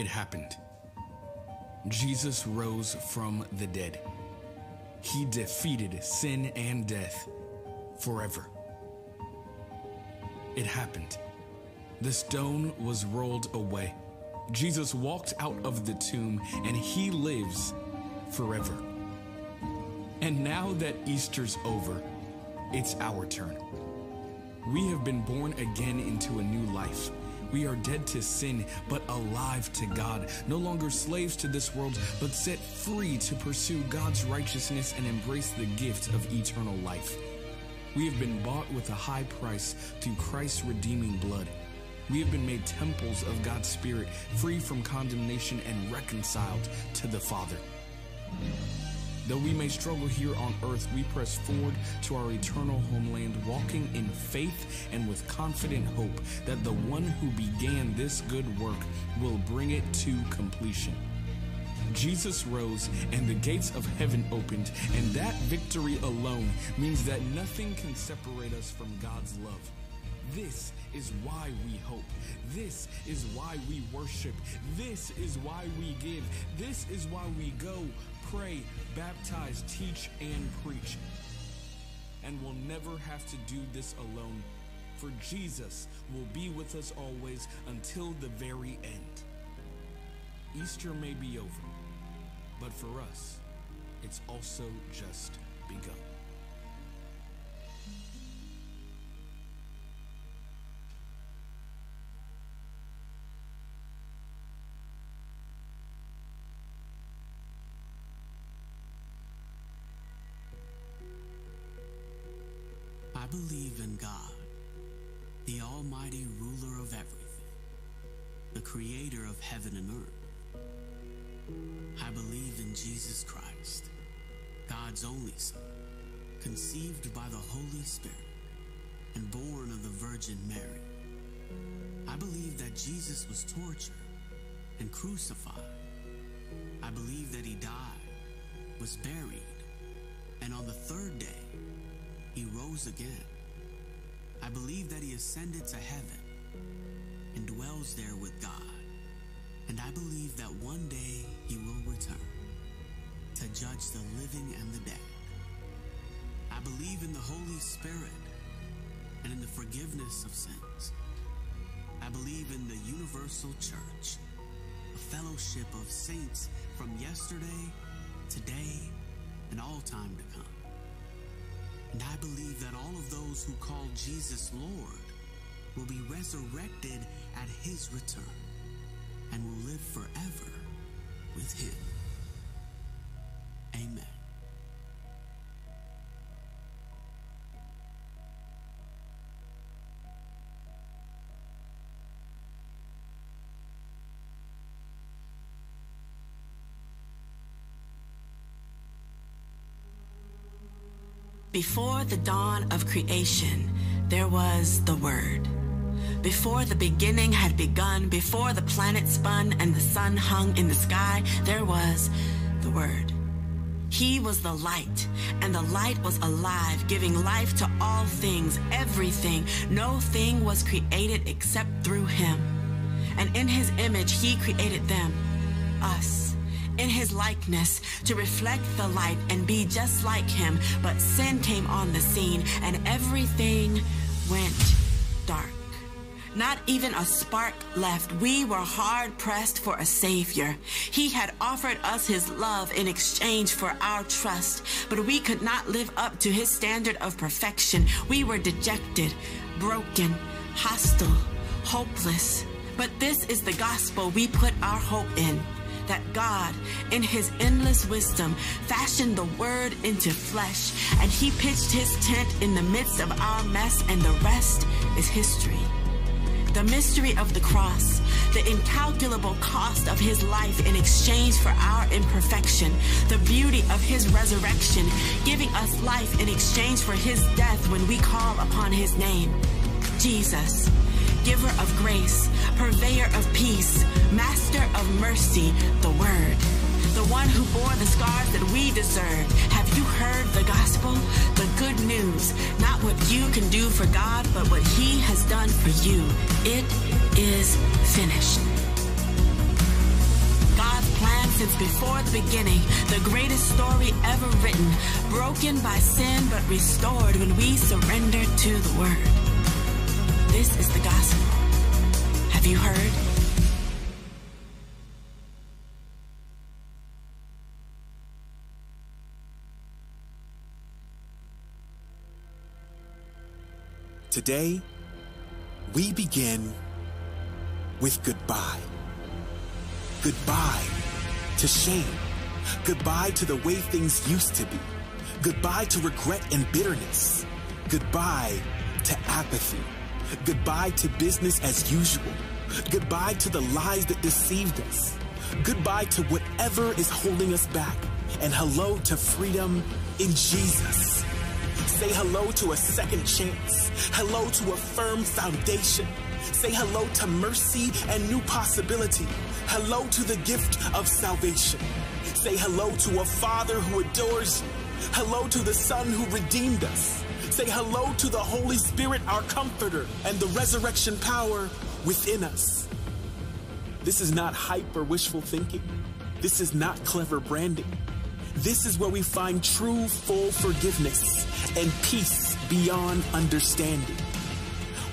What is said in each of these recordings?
it happened. Jesus rose from the dead. He defeated sin and death forever. It happened. The stone was rolled away. Jesus walked out of the tomb and he lives forever. And now that Easter's over, it's our turn. We have been born again into a new life. We are dead to sin, but alive to God. No longer slaves to this world, but set free to pursue God's righteousness and embrace the gift of eternal life. We have been bought with a high price through Christ's redeeming blood. We have been made temples of God's Spirit, free from condemnation and reconciled to the Father. Though we may struggle here on earth, we press forward to our eternal homeland, walking in faith and with confident hope that the one who began this good work will bring it to completion. Jesus rose and the gates of heaven opened, and that victory alone means that nothing can separate us from God's love. This is why we hope. This is why we worship. This is why we give. This is why we go, pray, baptize, teach, and preach. And we'll never have to do this alone, for Jesus will be with us always until the very end. Easter may be over, but for us, it's also just begun. Believe in God, the Almighty ruler of everything, the creator of heaven and earth. I believe in Jesus Christ, God's only Son, conceived by the Holy Spirit and born of the Virgin Mary. I believe that Jesus was tortured and crucified. I believe that he died, was buried, and on the third day, he rose again. I believe that he ascended to heaven and dwells there with God. And I believe that one day he will return to judge the living and the dead. I believe in the Holy Spirit and in the forgiveness of sins. I believe in the universal church, a fellowship of saints from yesterday, today, and all time to come. And I believe that all of those who call Jesus Lord will be resurrected at his return and will live forever with him. Amen. Before the dawn of creation, there was the Word. Before the beginning had begun, before the planet spun and the sun hung in the sky, there was the Word. He was the light, and the light was alive, giving life to all things, everything. No thing was created except through him. And in his image, he created them, us, in his likeness, to reflect the light and be just like him. But sin came on the scene, and everything went dark. Not even a spark left. We were hard pressed for a savior. He had offered us his love in exchange for our trust, but we could not live up to his standard of perfection. We were dejected, broken, hostile, hopeless. But this is the gospel we put our hope in. That God, in his endless wisdom, fashioned the word into flesh, and he pitched his tent in the midst of our mess, and the rest is history the mystery of the cross, the incalculable cost of his life in exchange for our imperfection, the beauty of his resurrection, giving us life in exchange for his death when we call upon his name. Jesus, giver of grace, purveyor of peace, master of mercy, the word. The one who bore the scars that we deserved. Have you heard the gospel? The good news. Not what you can do for God, but what he has done for you. It is finished. God's plan since before the beginning, the greatest story ever written, broken by sin but restored when we surrender to the Word. This is the gospel. Have you heard? Today, we begin with goodbye. Goodbye to shame. Goodbye to the way things used to be. Goodbye to regret and bitterness. Goodbye to apathy. Goodbye to business as usual. Goodbye to the lies that deceived us. Goodbye to whatever is holding us back. And hello to freedom in Jesus. Say hello to a second chance. Hello to a firm foundation. Say hello to mercy and new possibility. Hello to the gift of salvation. Say hello to a father who adores you. Hello to the son who redeemed us. Say hello to the Holy Spirit, our comforter, and the resurrection power within us. This is not hype or wishful thinking. This is not clever branding. This is where we find true, full forgiveness and peace beyond understanding.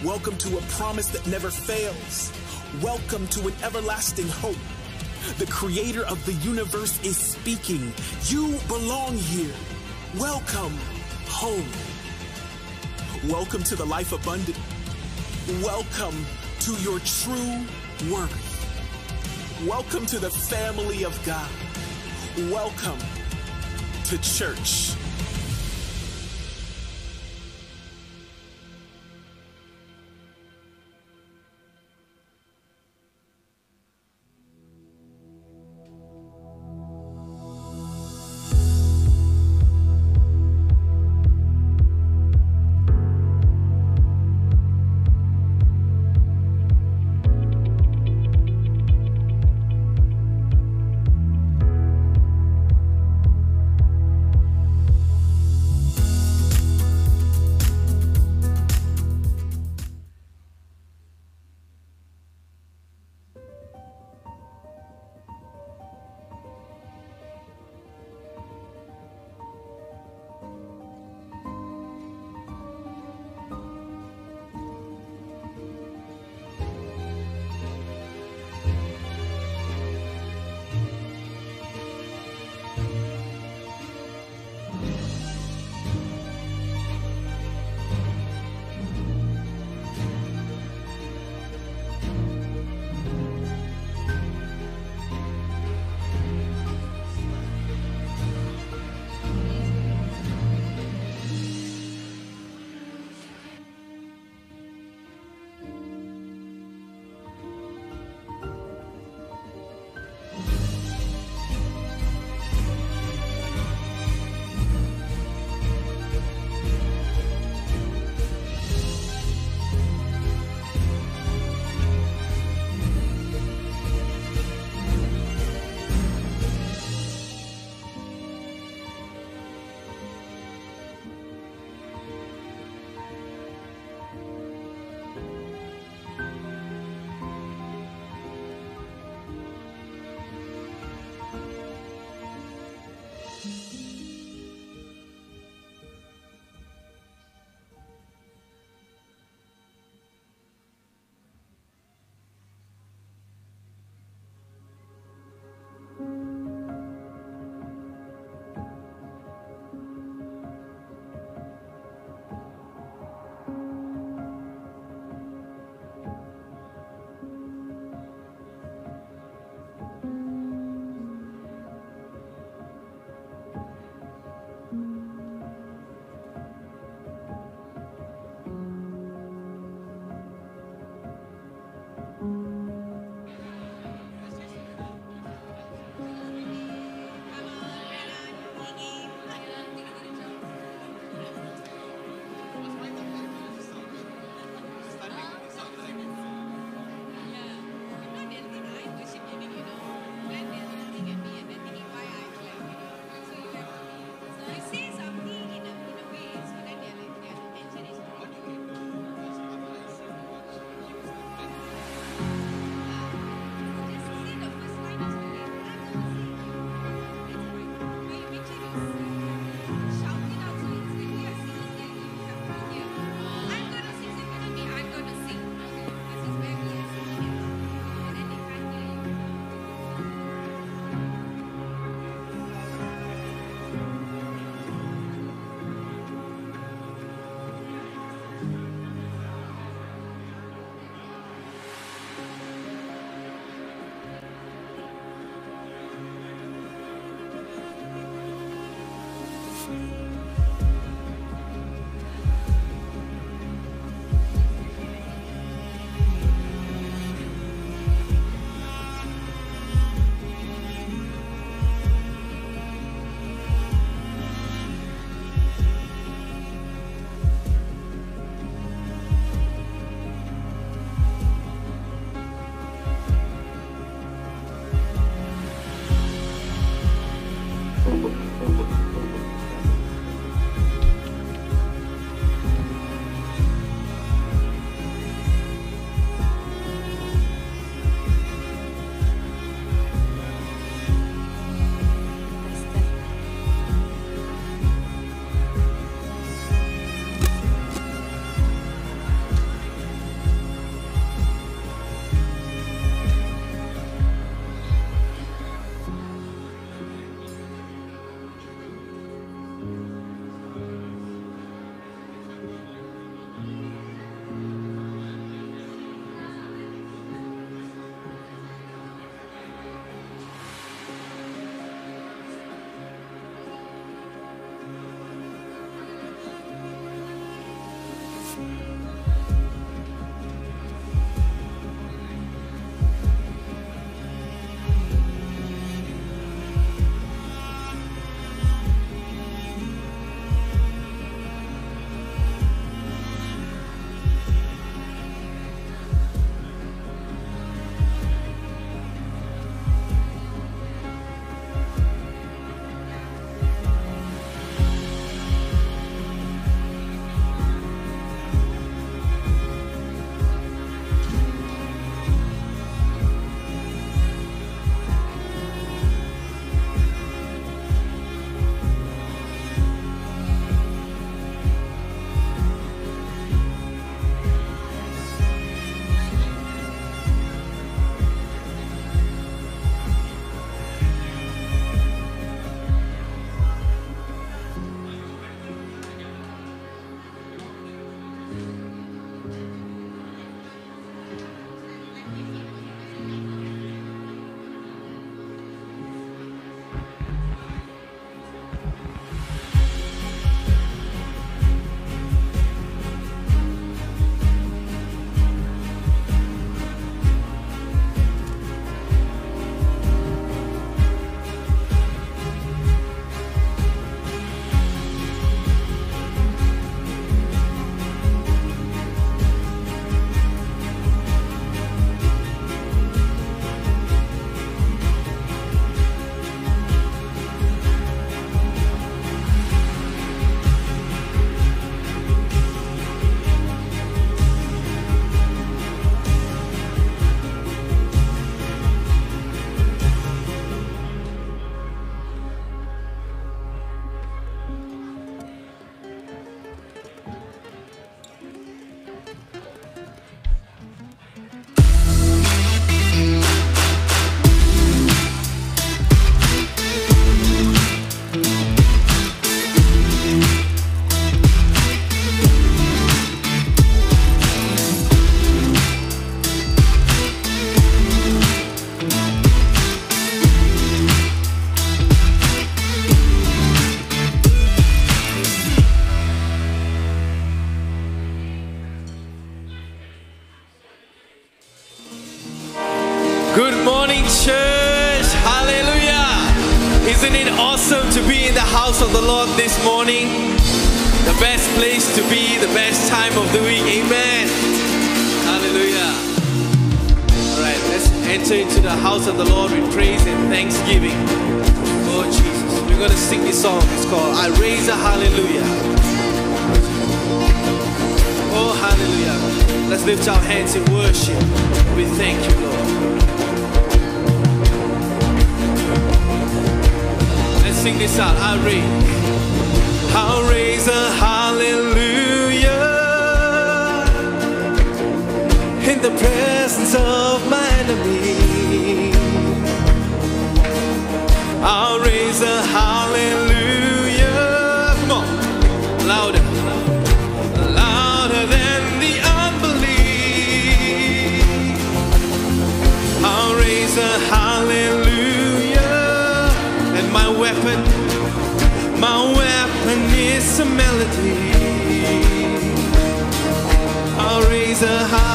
Welcome to a promise that never fails. Welcome to an everlasting hope. The creator of the universe is speaking. You belong here. Welcome home. Welcome to the life abundant. Welcome to your true worth. Welcome to the family of God. Welcome to church. Awesome to be in the house of the Lord this morning? The best place to be, the best time of the week. Amen. Hallelujah. All right, let's enter into the house of the Lord with praise and thanksgiving. Oh, Jesus. We're going to sing this song. It's called I Raise a Hallelujah. Oh, hallelujah. Let's lift our hands in worship. We thank you, Lord. Sing this out. I raise, I'll raise a hallelujah in the presence of my enemy. a high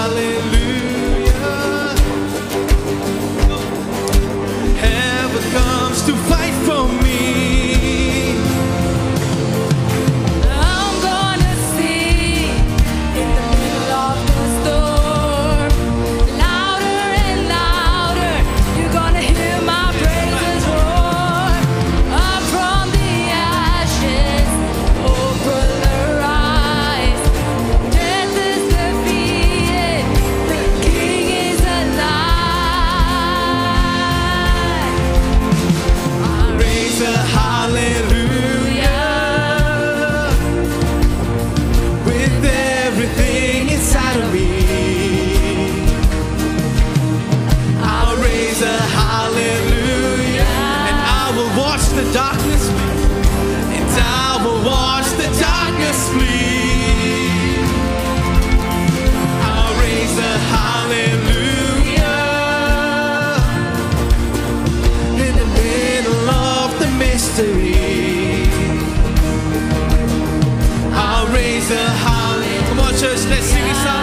history. I'll raise a hallelujah. Come on, church, let's sing a song.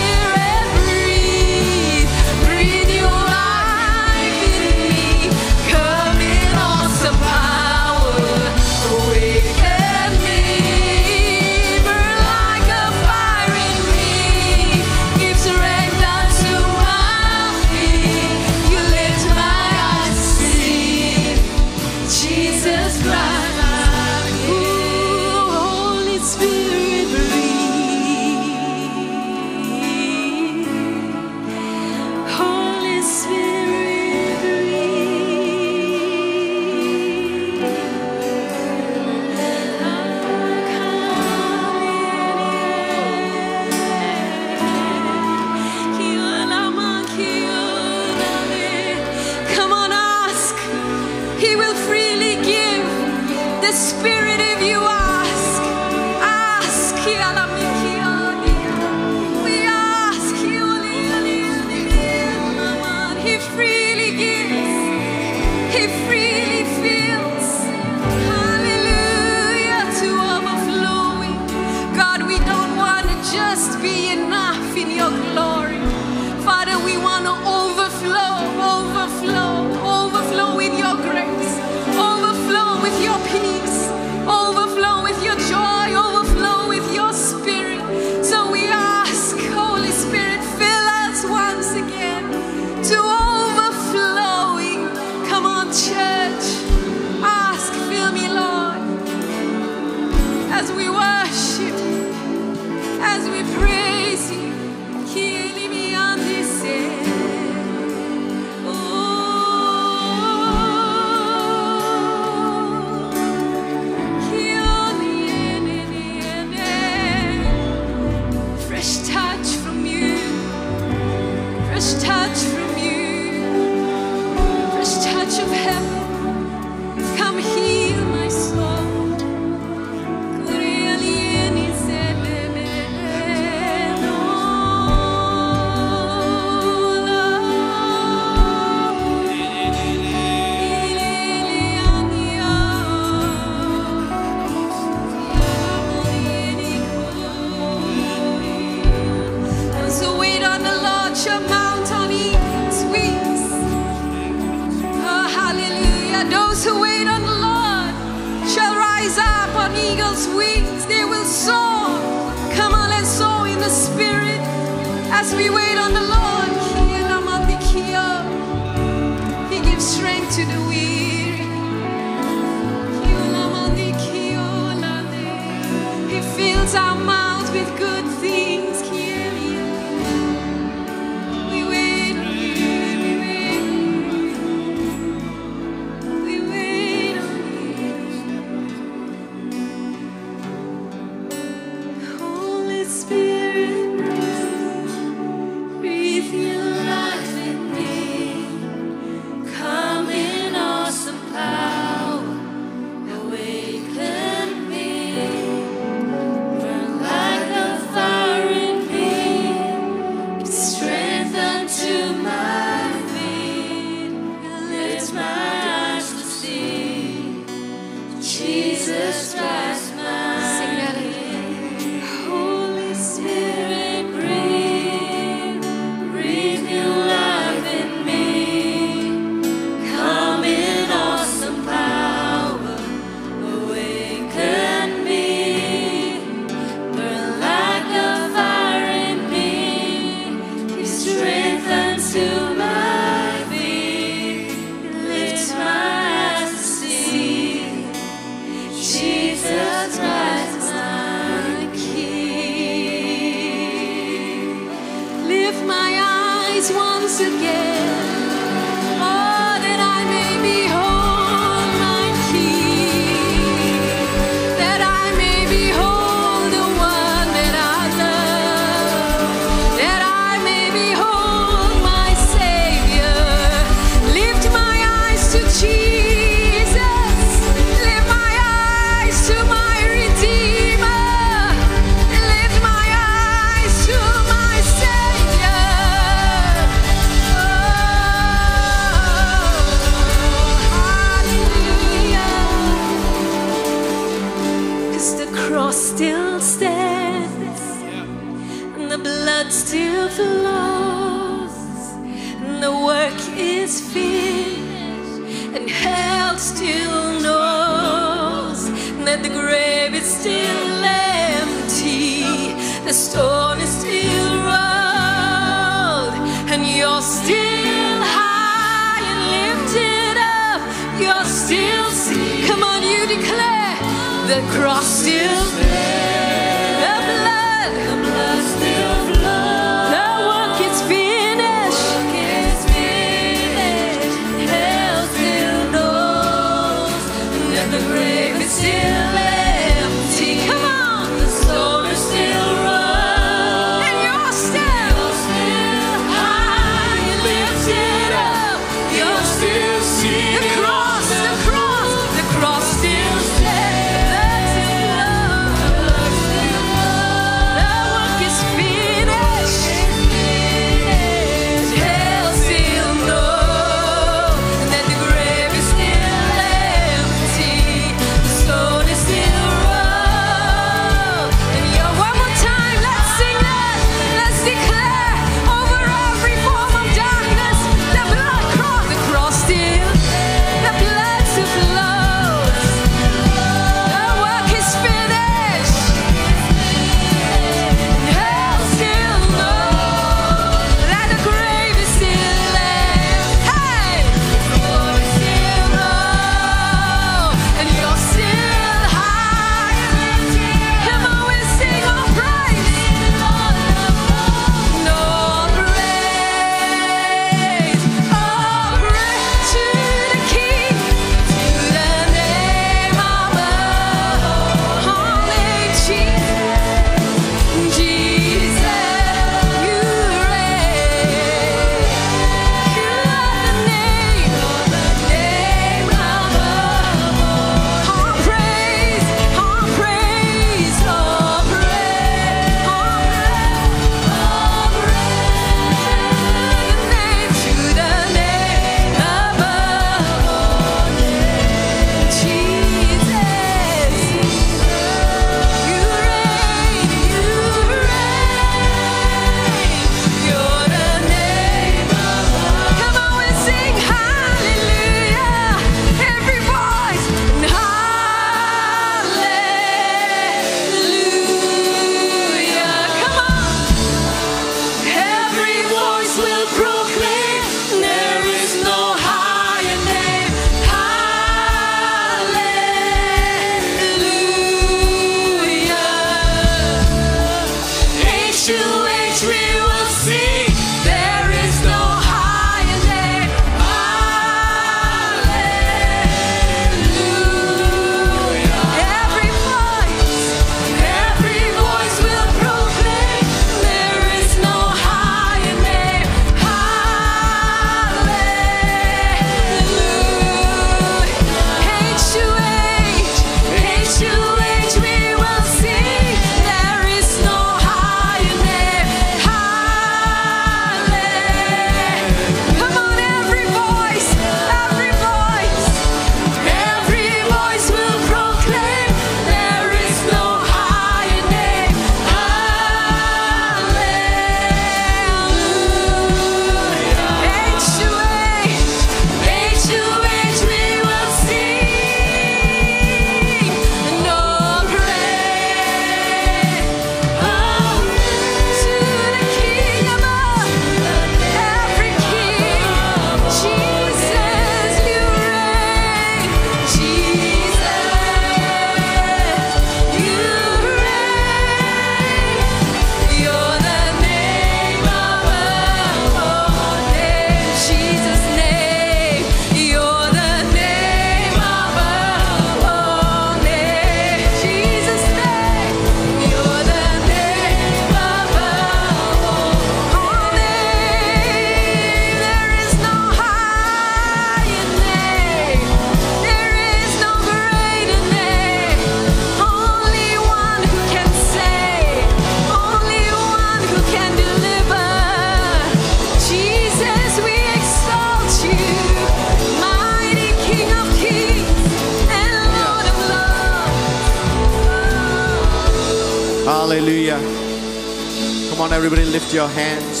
Your hands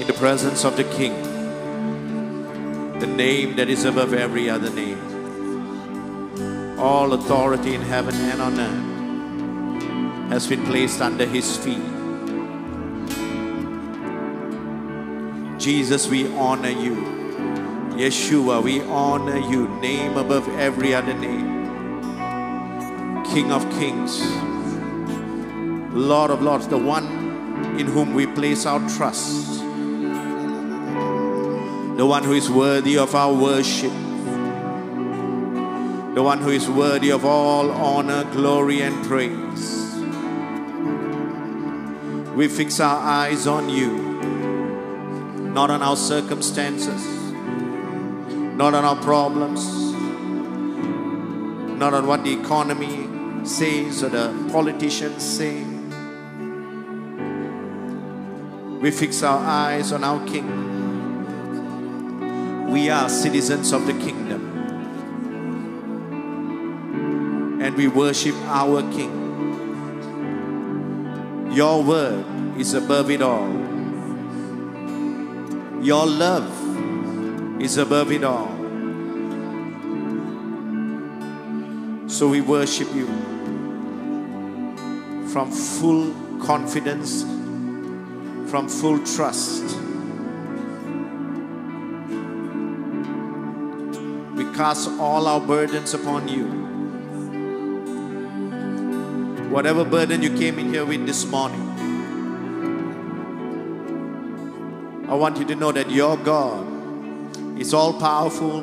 in the presence of the King, the name that is above every other name. All authority in heaven and on earth has been placed under his feet. Jesus, we honor you. Yeshua, we honor you. Name above every other name. King of kings, Lord of lords, the one in whom we place our trust, the one who is worthy of our worship, the one who is worthy of all honor, glory, and praise. We fix our eyes on you, not on our circumstances, not on our problems, not on what the economy says or the politicians say. We fix our eyes on our King. We are citizens of the kingdom. And we worship our King. Your word is above it all. Your love is above it all. So we worship you from full confidence, from full trust. We cast all our burdens upon you. Whatever burden you came in here with this morning, I want you to know that your God is all powerful,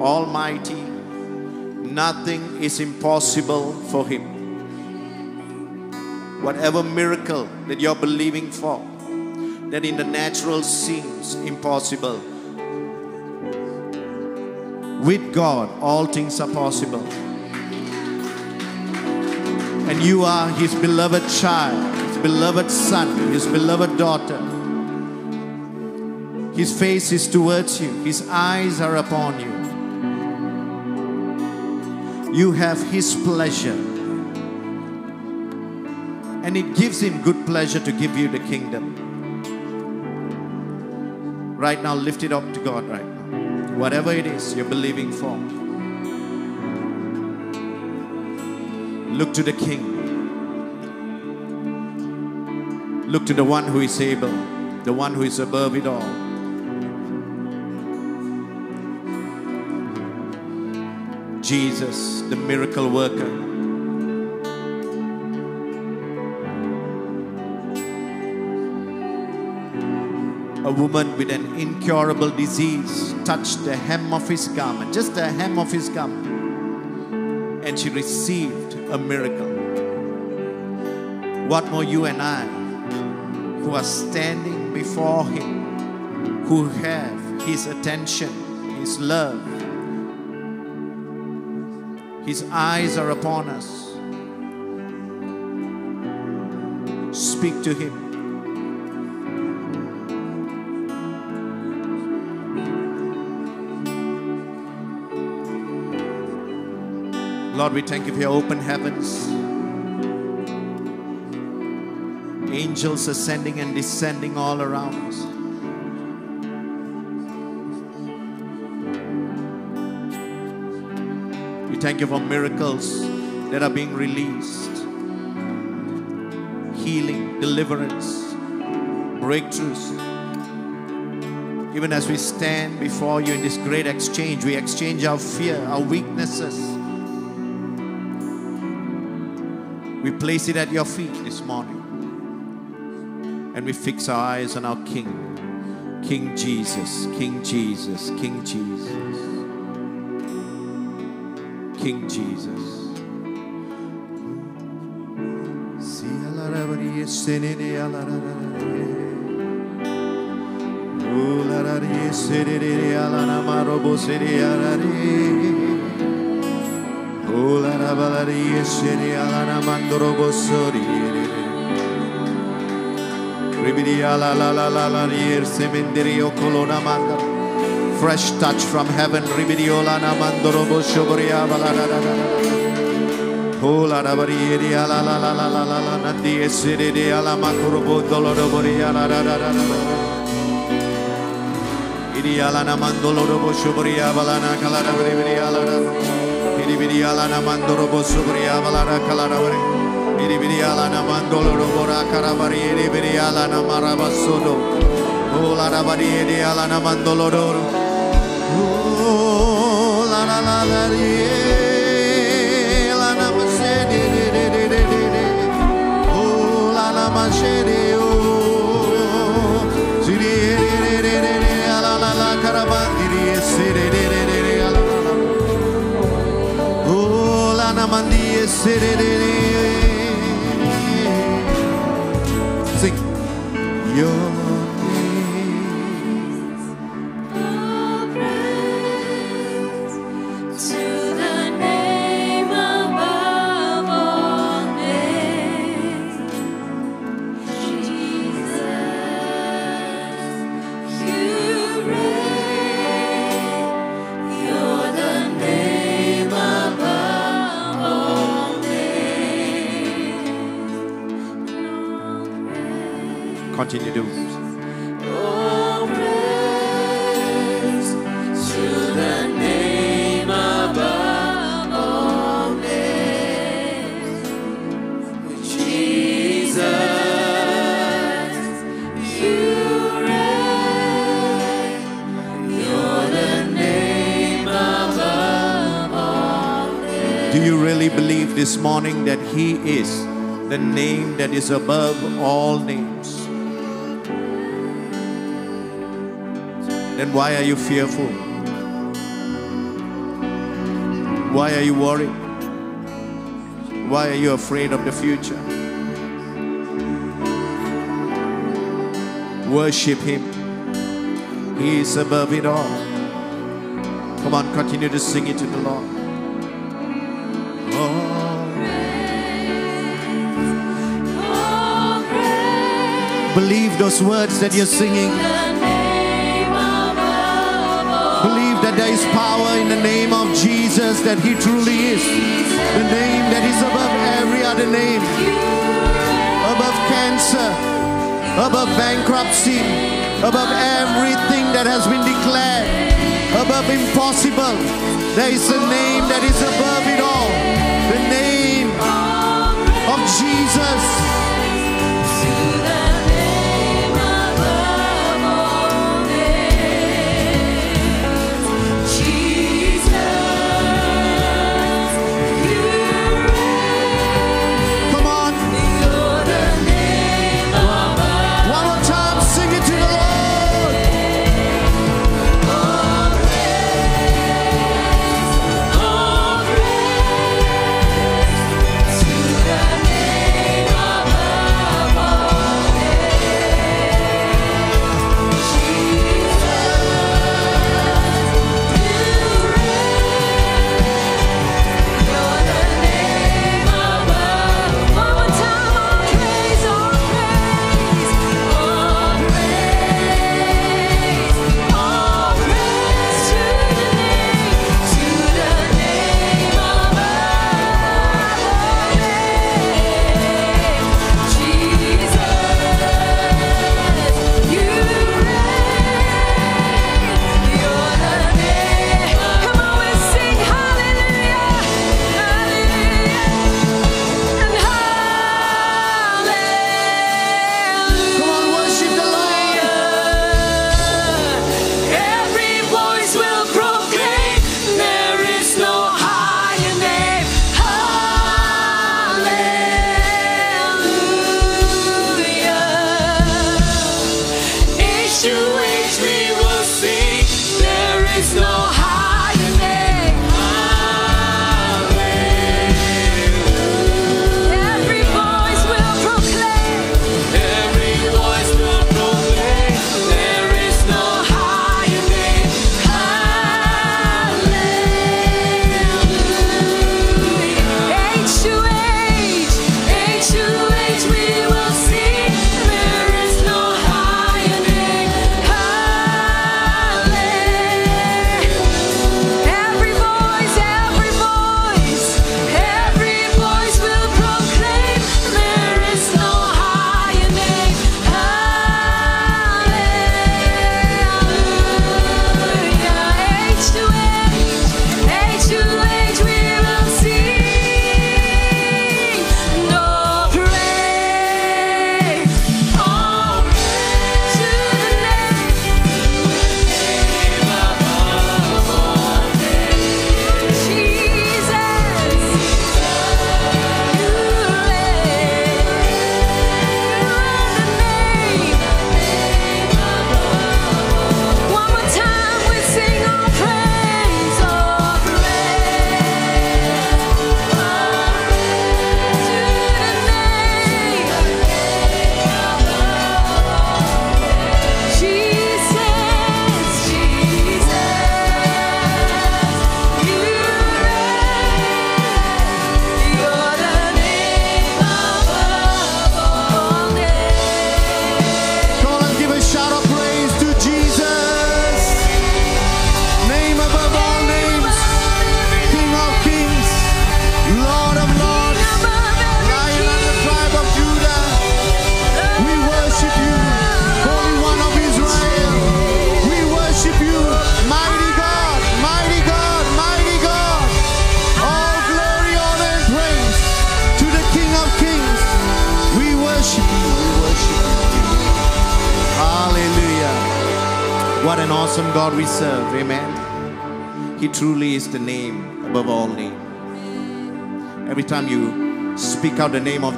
almighty. Nothing is impossible for him. Whatever miracle that you're believing for, that in the natural seems impossible, with God, all things are possible. And you are His beloved child, His beloved son, His beloved daughter. His face is towards you, His eyes are upon you. You have His pleasure. And it gives Him good pleasure to give you the kingdom. Right now, lift it up to God right now. Whatever it is you're believing for. Look to the King. Look to the one who is able, the one who is above it all. Jesus, the miracle worker. A woman with an incurable disease touched the hem of his garment, just the hem of his garment, and she received a miracle. What more, you and I, who are standing before him, who have his attention, his love, his eyes are upon us. Speak to him. Lord, we thank you for your open heavens. Angels ascending and descending all around us. We thank you for miracles that are being released healing, deliverance, breakthroughs. Even as we stand before you in this great exchange, we exchange our fear, our weaknesses. We place it at your feet this morning. And we fix our eyes on our King, King Jesus, King Jesus, King Jesus, King Jesus. Heaven. Ola la la la la rier semenderio colona la Fresh touch from heaven ribidi ola na mandoro bosori ala la la la Ola na barieri ala la la la la la la nandi eseri di ala makuro bodolo dobori ala la la la la Iri ala na mandolo dobo shubri balana kala na ribidi ala la la bari iri ala na mandolo robo Oh la la la la ri la na ma se di di di di di di di Oh la la ma se di city. This morning that He is the name that is above all names? Then why are you fearful? Why are you worried? Why are you afraid of the future? Worship Him. He is above it all. Come on, continue to sing it to the Lord. Believe those words that you're singing. the name above all Believe that there is power in the name of Jesus, that He truly is. The name that is above every other name, above cancer, above bankruptcy, above everything that has been declared, above impossible. There is a name that is above it all. The name of Jesus.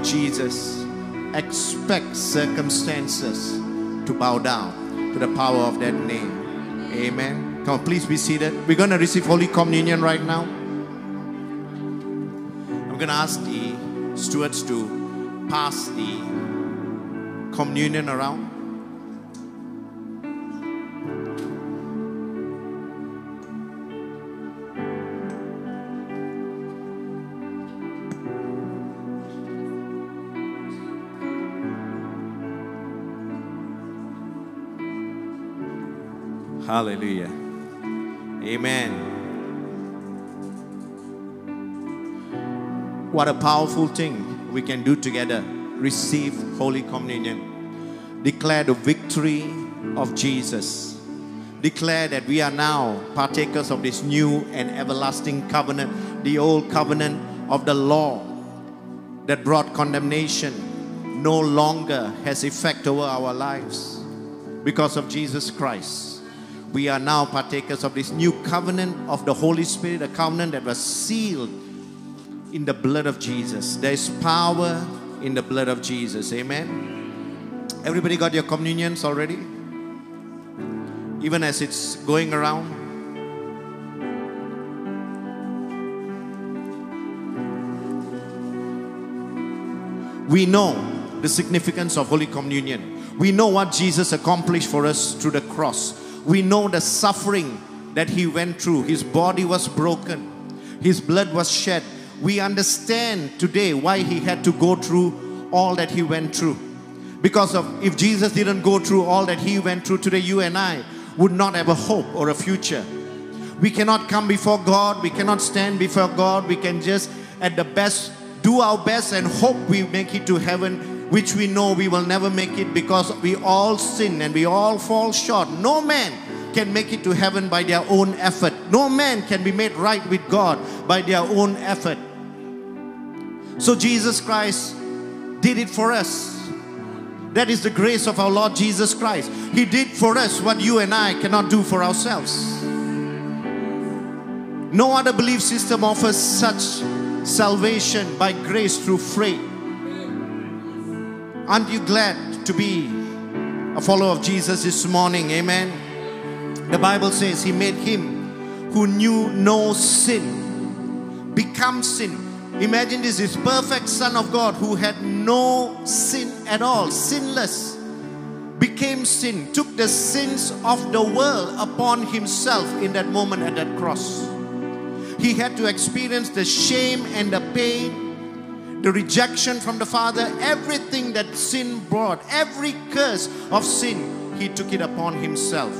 Jesus, expect circumstances to bow down to the power of that name. Amen. Come on, please be seated. We're going to receive Holy Communion right now. I'm going to ask the stewards to pass the communion around. Hallelujah. Amen. What a powerful thing we can do together. Receive Holy Communion. Declare the victory of Jesus. Declare that we are now partakers of this new and everlasting covenant, the old covenant of the law that brought condemnation no longer has effect over our lives because of Jesus Christ we are now partakers of this new covenant of the Holy Spirit, a covenant that was sealed in the blood of Jesus. There is power in the blood of Jesus. Amen. Everybody got your communions already? Even as it's going around? We know the significance of Holy Communion. We know what Jesus accomplished for us through the cross we know the suffering that he went through. His body was broken, his blood was shed. We understand today why he had to go through all that he went through. Because of if Jesus didn't go through all that he went through today, you and I would not have a hope or a future. We cannot come before God, we cannot stand before God, we can just at the best do our best and hope we make it to heaven which we know we will never make it because we all sin and we all fall short. No man can make it to heaven by their own effort. No man can be made right with God by their own effort. So Jesus Christ did it for us. That is the grace of our Lord Jesus Christ. He did for us what you and I cannot do for ourselves. No other belief system offers such salvation by grace through faith Aren't you glad to be a follower of Jesus this morning? Amen. The Bible says he made him who knew no sin become sin. Imagine this is perfect Son of God who had no sin at all, sinless, became sin, took the sins of the world upon himself in that moment at that cross. He had to experience the shame and the pain the rejection from the Father, everything that sin brought, every curse of sin, He took it upon Himself.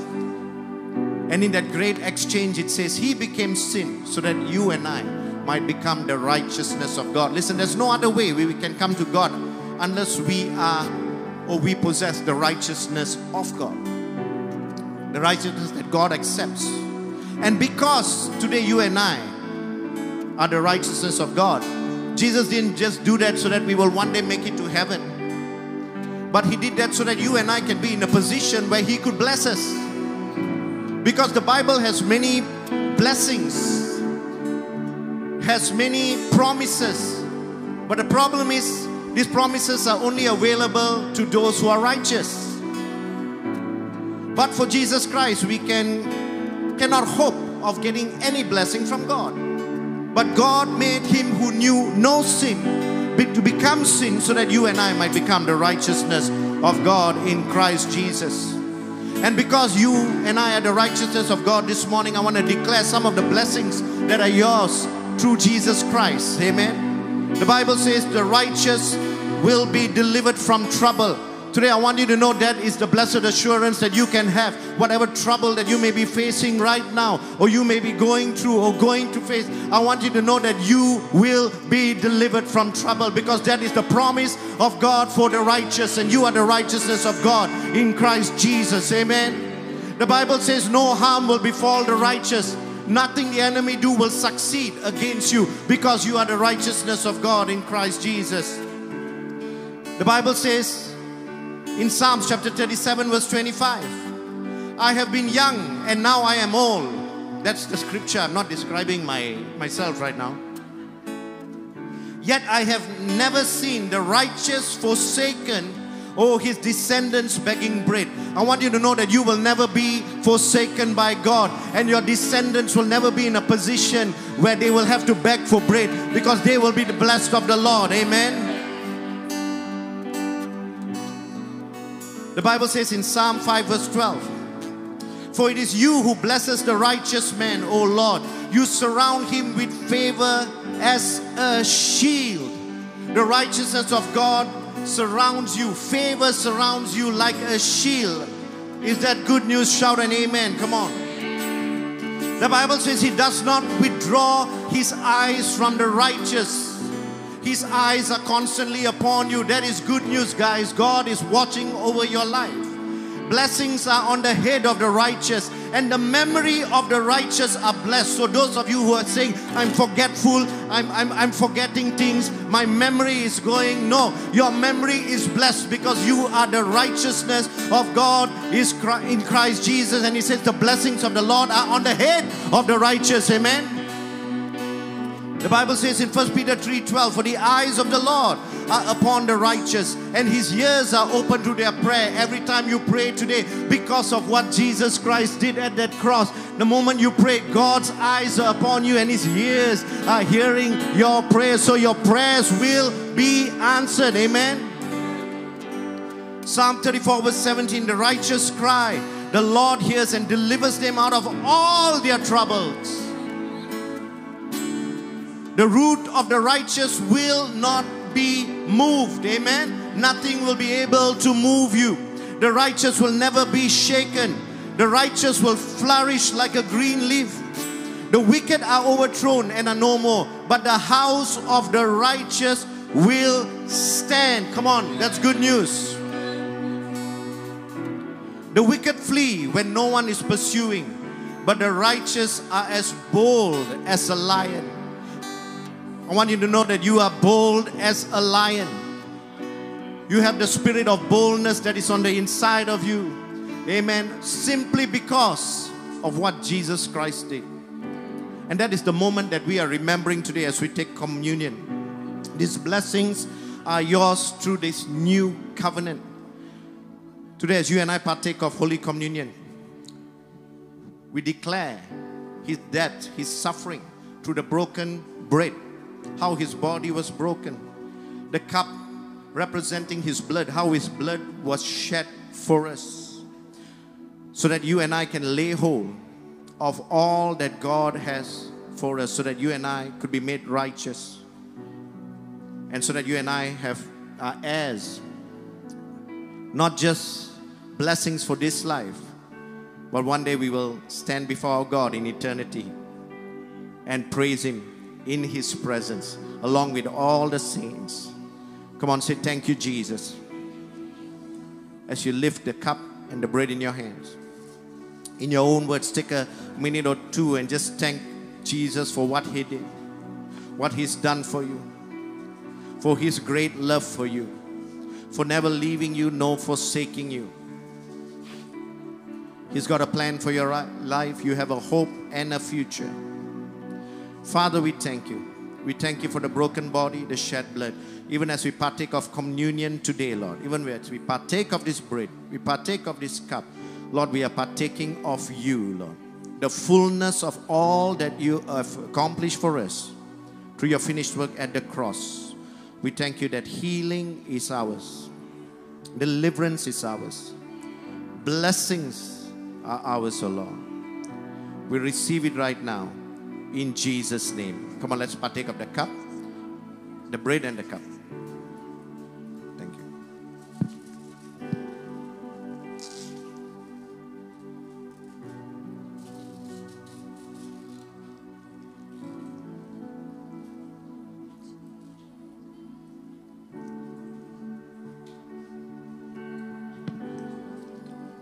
And in that great exchange, it says, He became sin so that you and I might become the righteousness of God. Listen, there's no other way we can come to God unless we are or we possess the righteousness of God. The righteousness that God accepts. And because today you and I are the righteousness of God, Jesus didn't just do that so that we will one day make it to heaven. But He did that so that you and I can be in a position where He could bless us. Because the Bible has many blessings, has many promises. But the problem is, these promises are only available to those who are righteous. But for Jesus Christ, we can cannot hope of getting any blessing from God. But God made him who knew no sin to become sin so that you and I might become the righteousness of God in Christ Jesus. And because you and I are the righteousness of God this morning, I want to declare some of the blessings that are yours through Jesus Christ. Amen. The Bible says the righteous will be delivered from trouble. Today, I want you to know that is the blessed assurance that you can have. Whatever trouble that you may be facing right now, or you may be going through, or going to face, I want you to know that you will be delivered from trouble because that is the promise of God for the righteous, and you are the righteousness of God in Christ Jesus. Amen. The Bible says, No harm will befall the righteous. Nothing the enemy do will succeed against you because you are the righteousness of God in Christ Jesus. The Bible says in Psalms chapter 37, verse 25, I have been young and now I am old. That's the scripture. I'm not describing my, myself right now. Yet I have never seen the righteous forsaken or his descendants begging bread. I want you to know that you will never be forsaken by God, and your descendants will never be in a position where they will have to beg for bread because they will be the blessed of the Lord. Amen. The Bible says in Psalm 5, verse 12. For it is you who blesses the righteous man, O Lord. You surround him with favor as a shield. The righteousness of God surrounds you, favor surrounds you like a shield. Is that good news? Shout an amen. Come on. The Bible says he does not withdraw his eyes from the righteous. His eyes are constantly upon you. That is good news, guys. God is watching over your life. Blessings are on the head of the righteous, and the memory of the righteous are blessed. So, those of you who are saying, I'm forgetful, I'm, I'm, I'm forgetting things, my memory is going, no, your memory is blessed because you are the righteousness of God is in Christ Jesus. And He says, The blessings of the Lord are on the head of the righteous. Amen. The Bible says in 1 Peter 3:12, For the eyes of the Lord are upon the righteous, and his ears are open to their prayer. Every time you pray today, because of what Jesus Christ did at that cross, the moment you pray, God's eyes are upon you, and his ears are hearing your prayers. So your prayers will be answered. Amen. Psalm 34, verse 17, the righteous cry, the Lord hears and delivers them out of all their troubles. The root of the righteous will not be moved. Amen. Nothing will be able to move you. The righteous will never be shaken. The righteous will flourish like a green leaf. The wicked are overthrown and are no more, but the house of the righteous will stand. Come on, that's good news. The wicked flee when no one is pursuing, but the righteous are as bold as a lion. I want you to know that you are bold as a lion. You have the spirit of boldness that is on the inside of you. Amen. Simply because of what Jesus Christ did. And that is the moment that we are remembering today as we take communion. These blessings are yours through this new covenant. Today, as you and I partake of Holy Communion, we declare His death, His suffering through the broken bread how his body was broken. The cup representing his blood, how his blood was shed for us. So that you and I can lay hold of all that God has for us, so that you and I could be made righteous. And so that you and I have are heirs, not just blessings for this life, but one day we will stand before our God in eternity and praise Him in His presence along with all the saints. Come on, say thank you, Jesus. As you lift the cup and the bread in your hands. In your own words, take a minute or two and just thank Jesus for what He did, what He's done for you, for His great love for you, for never leaving you nor forsaking you. He's got a plan for your life. You have a hope and a future. Father, we thank you. We thank you for the broken body, the shed blood. Even as we partake of communion today, Lord, even as we partake of this bread, we partake of this cup, Lord, we are partaking of you, Lord. The fullness of all that you have accomplished for us through your finished work at the cross. We thank you that healing is ours, deliverance is ours, blessings are ours, O Lord. We receive it right now in Jesus' name. Come on, let's partake of the cup, the bread and the cup. Thank you.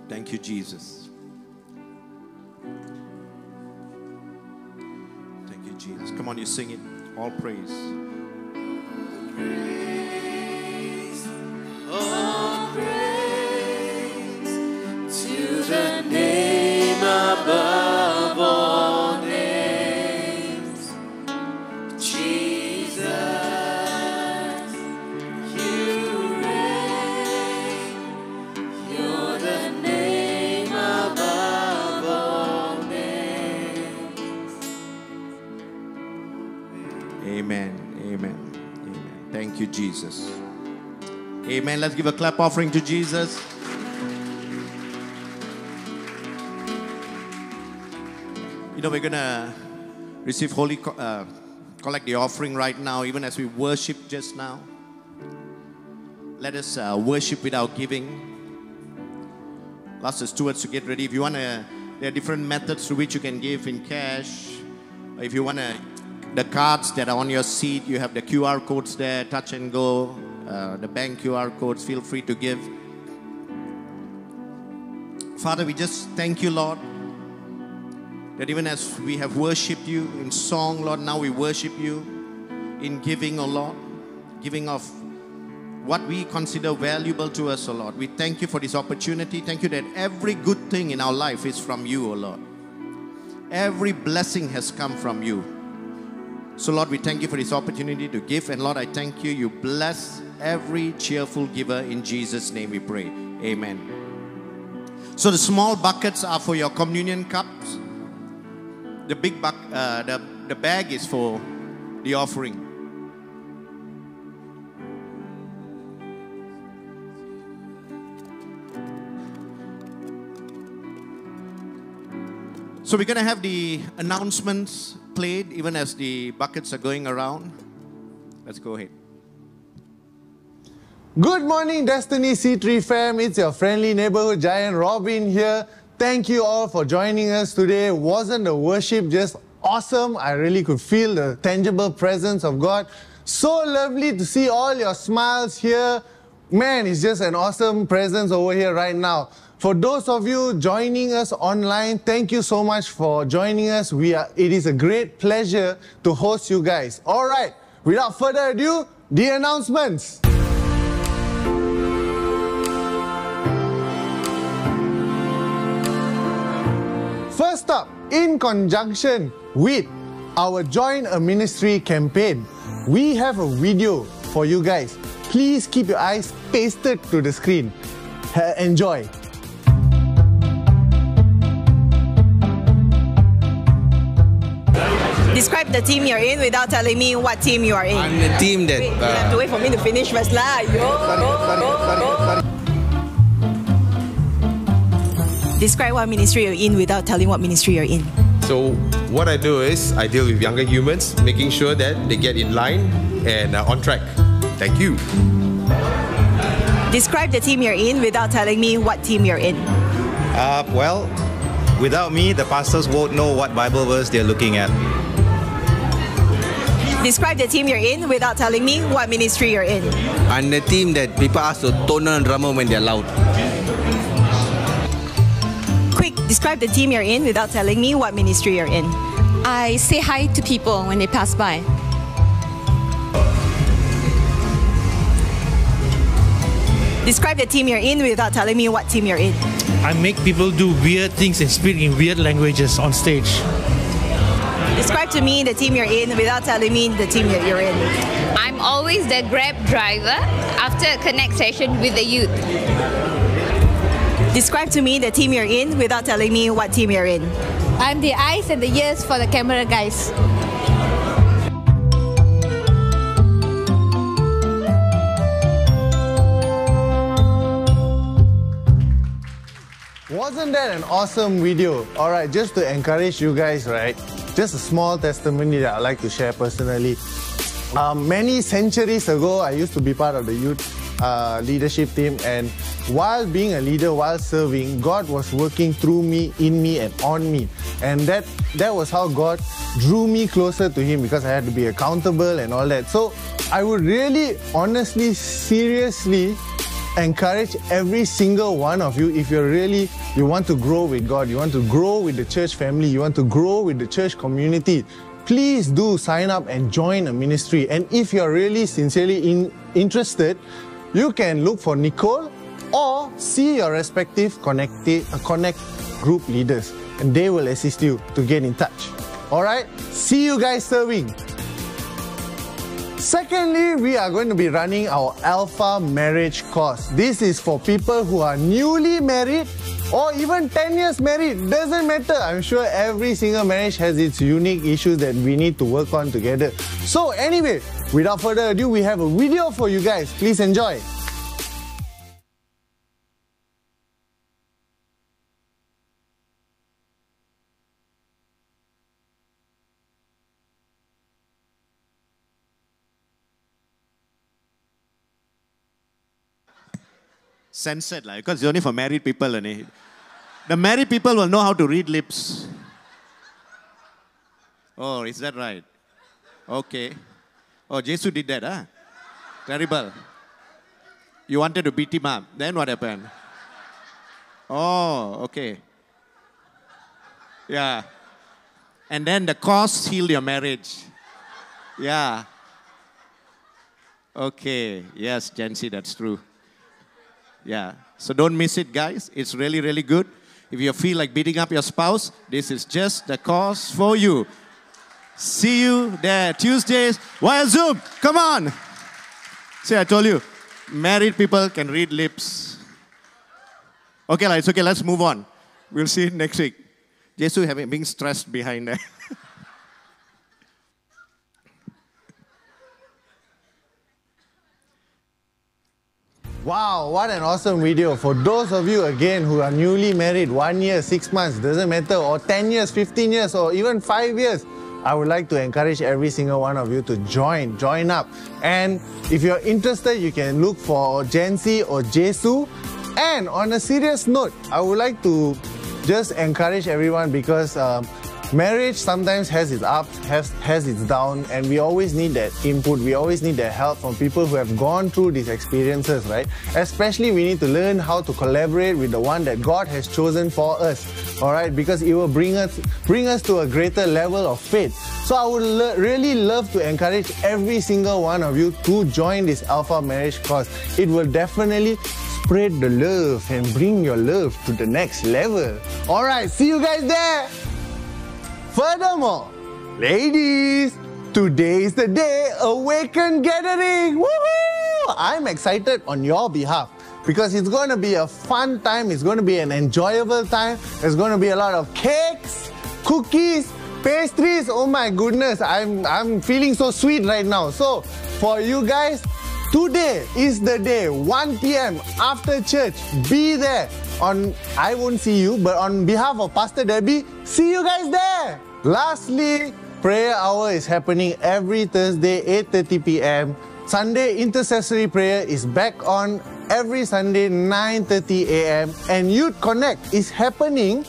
Thank you, Jesus. Come on, you sing it. All praise. Praise Amen. Let's give a clap offering to Jesus. You know, we're going to receive holy, uh, collect the offering right now, even as we worship just now. Let us uh, worship without giving. Ask the stewards to get ready. If you want to, there are different methods through which you can give in cash. If you want to, the cards that are on your seat, you have the QR codes there, touch and go, uh, the bank QR codes, feel free to give. Father, we just thank you, Lord, that even as we have worshiped you in song, Lord, now we worship you in giving, oh Lord, giving of what we consider valuable to us, O Lord. We thank you for this opportunity. Thank you that every good thing in our life is from you, O Lord. Every blessing has come from you. So, Lord, we thank you for this opportunity to give. And, Lord, I thank you. You bless every cheerful giver. In Jesus' name we pray. Amen. So, the small buckets are for your communion cups. The big buck, uh, the, the bag is for the offering. So we're going to have the announcements played even as the buckets are going around. Let's go ahead. Good morning, Destiny C3 fam. It's your friendly neighborhood giant Robin here. Thank you all for joining us today. Wasn't the worship just awesome? I really could feel the tangible presence of God. So lovely to see all your smiles here. Man, it's just an awesome presence over here right now. For those of you joining us online, thank you so much for joining us. We are, it is a great pleasure to host you guys. All right, without further ado, the announcements. First up, in conjunction with our Join a Ministry campaign, we have a video for you guys. Please keep your eyes pasted to the screen. Enjoy. Describe the team you're in without telling me what team you are in. I'm the team that. Wait, you have to Uh, wait for me to finish first lah. Yo, go, go, go. Describe what ministry you're in without telling what ministry you're in. So what I do is I deal with younger humans, making sure that they get in line and uh, on track. Thank you. Describe the team you're in without telling me what team you're in. Uh, well, without me, the pastors won't know what Bible verse they're looking at. Describe the team you're in without telling me what ministry you're in. I'm the team that people ask to tone down drummer when they're loud. Quick, describe the team you're in without telling me what ministry you're in. I say hi to people when they pass by. Describe the team you're in without telling me what team you're in. I make people do weird things and speak in weird languages on stage. Describe to me the team you're in without telling me the team that you're in. I'm always the Grab driver after a connect session with the youth. Describe to me the team you're in without telling me what team you're in. I'm the eyes and the ears for the camera guys. Wasn't that an awesome video? All right, just to encourage you guys, right? Just a small testimony that I'd like to share personally. Um, many centuries ago, I used to be part of the youth uh, leadership team, and while being a leader, while serving, God was working through me, in me, and on me, and that that was how God drew me closer to Him because I had to be accountable and all that. So I would really, honestly, seriously encourage every single one of you if you're really you want to grow with god you want to grow with the church family you want to grow with the church community please do sign up and join a ministry. And if you're really sincerely in, interested you can look for nicole or see your respective connecti- uh, connect group leaders and they will assist you to get in touch. All right see you guys serving Secondly, we are going to be running our Alpha Marriage course. This is for people who are newly married or even 10 years married. Doesn't matter. I'm sure every single marriage has its unique issues that we need to work on together. So, anyway, Without further ado, we have a video for you guys. Please enjoy. Censored, like, because it's only for married people. only. The married people will know how to read lips. Oh, is that right? Okay. Oh, Jesus did that, huh? Terrible. You wanted to beat him up. Then what happened? Oh, okay. Yeah. And then the cause healed your marriage. Yeah. Okay. Yes, Jancy, that's true. Yeah. So don't miss it, guys. It's really, really good. If you feel like beating up your spouse, this is just the cause for you. See you there Tuesdays via Zoom. Come on. See, I told you, married people can read lips. Okay, it's okay. Let's move on. We'll see you next week. Jesus having being stressed behind there. Wow, what an awesome video. For those of you again who are newly married, one year, six months, doesn't matter, or 10 years, 15 years, or even five years, I would like to encourage every single one of you to join, join up. And if you're interested, you can look for Jancy or Jesu. And on a serious note, I would like to just encourage everyone because um, marriage sometimes has its ups, has, has its downs, and we always need that input. We always need that help from people who have gone through these experiences, right? Especially, we need to learn how to collaborate with the one that God has chosen for us, all right? Because it will bring us bring us to a greater level of faith. So I would really love to encourage every single one of you to join this Alpha Marriage course. It will definitely spread the love and bring your love to the next level. All right, see you guys there. Furthermore, ladies, today is the day Awaken Gathering. Woohoo! I'm excited on your behalf because it's going to be a fun time. It's going to be an enjoyable time. There's going to be a lot of cakes, cookies, pastries. Oh my goodness, I'm I'm feeling so sweet right now. So, for you guys, today is the day, 1 p.m. after church. Be there. On I won't see you, but on behalf of Pastor Debbie, see you guys there. Lastly, prayer hour is happening every Thursday, 8:30 p.m. Sunday intercessory prayer is back on every Sunday, 9:30 a.m. And Youth Connect is happening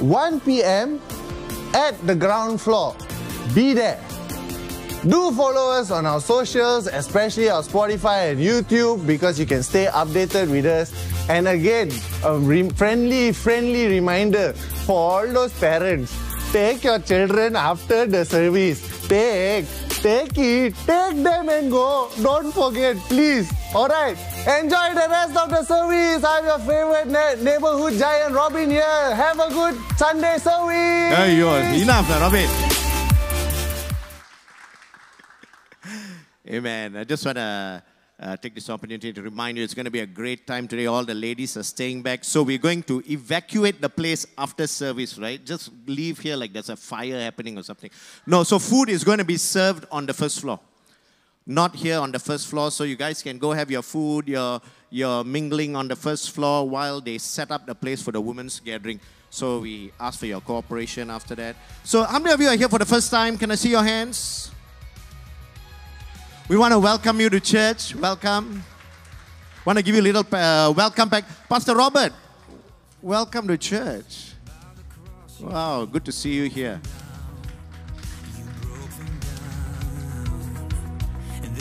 1 p.m. at the ground floor. Be there. Do follow us on our socials, especially our Spotify and YouTube, because you can stay updated with us. And again, a re- friendly, friendly reminder for all those parents take your children after the service. Take, take it, take them and go. Don't forget, please. All right, enjoy the rest of the service. I'm your favorite ne- neighborhood giant, Robin here. Have a good Sunday service. Are. Enough, Robin. Amen. I just want to uh, take this opportunity to remind you it's going to be a great time today. All the ladies are staying back. So we're going to evacuate the place after service, right? Just leave here like there's a fire happening or something. No, so food is going to be served on the first floor. Not here on the first floor, so you guys can go have your food, your, your mingling on the first floor while they set up the place for the women's gathering. So we ask for your cooperation after that. So, how many of you are here for the first time? Can I see your hands? We want to welcome you to church. Welcome. Want to give you a little uh, welcome back. Pastor Robert, welcome to church. Wow, good to see you here.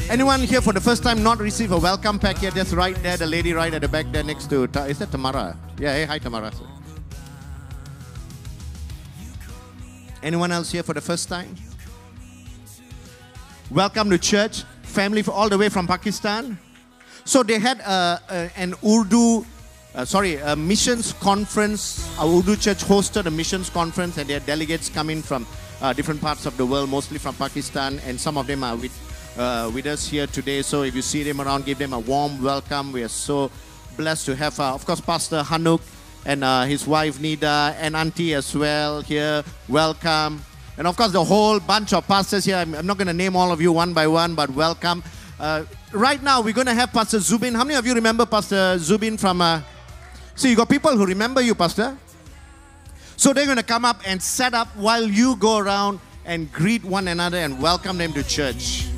Anyone here for the first time not receive a welcome pack yet? Just right there, the lady right at the back there next to. Ta- Is that Tamara? Yeah, hey, hi Tamara. Anyone else here for the first time? Welcome to church, family all the way from Pakistan. So they had uh, uh, an Urdu, uh, sorry, a missions conference. Our Urdu church hosted a missions conference, and there are delegates coming from uh, different parts of the world, mostly from Pakistan, and some of them are with uh, with us here today. So if you see them around, give them a warm welcome. We are so blessed to have, uh, of course, Pastor Hanuk and his wife Nida and Auntie as well here. Welcome. And of course, the whole bunch of pastors here. I'm, I'm not going to name all of you one by one, but welcome. Uh, right now, we're going to have Pastor Zubin. How many of you remember Pastor Zubin from. Uh, so, you got people who remember you, Pastor? So, they're going to come up and set up while you go around and greet one another and welcome them to church.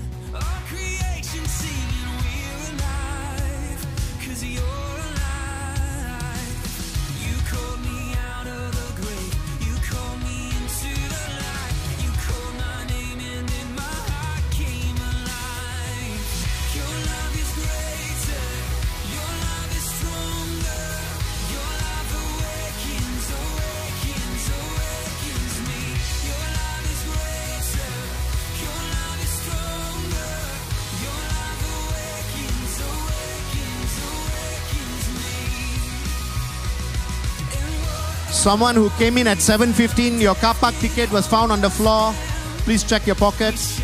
Someone who came in at 7:15, your car park ticket was found on the floor. Please check your pockets.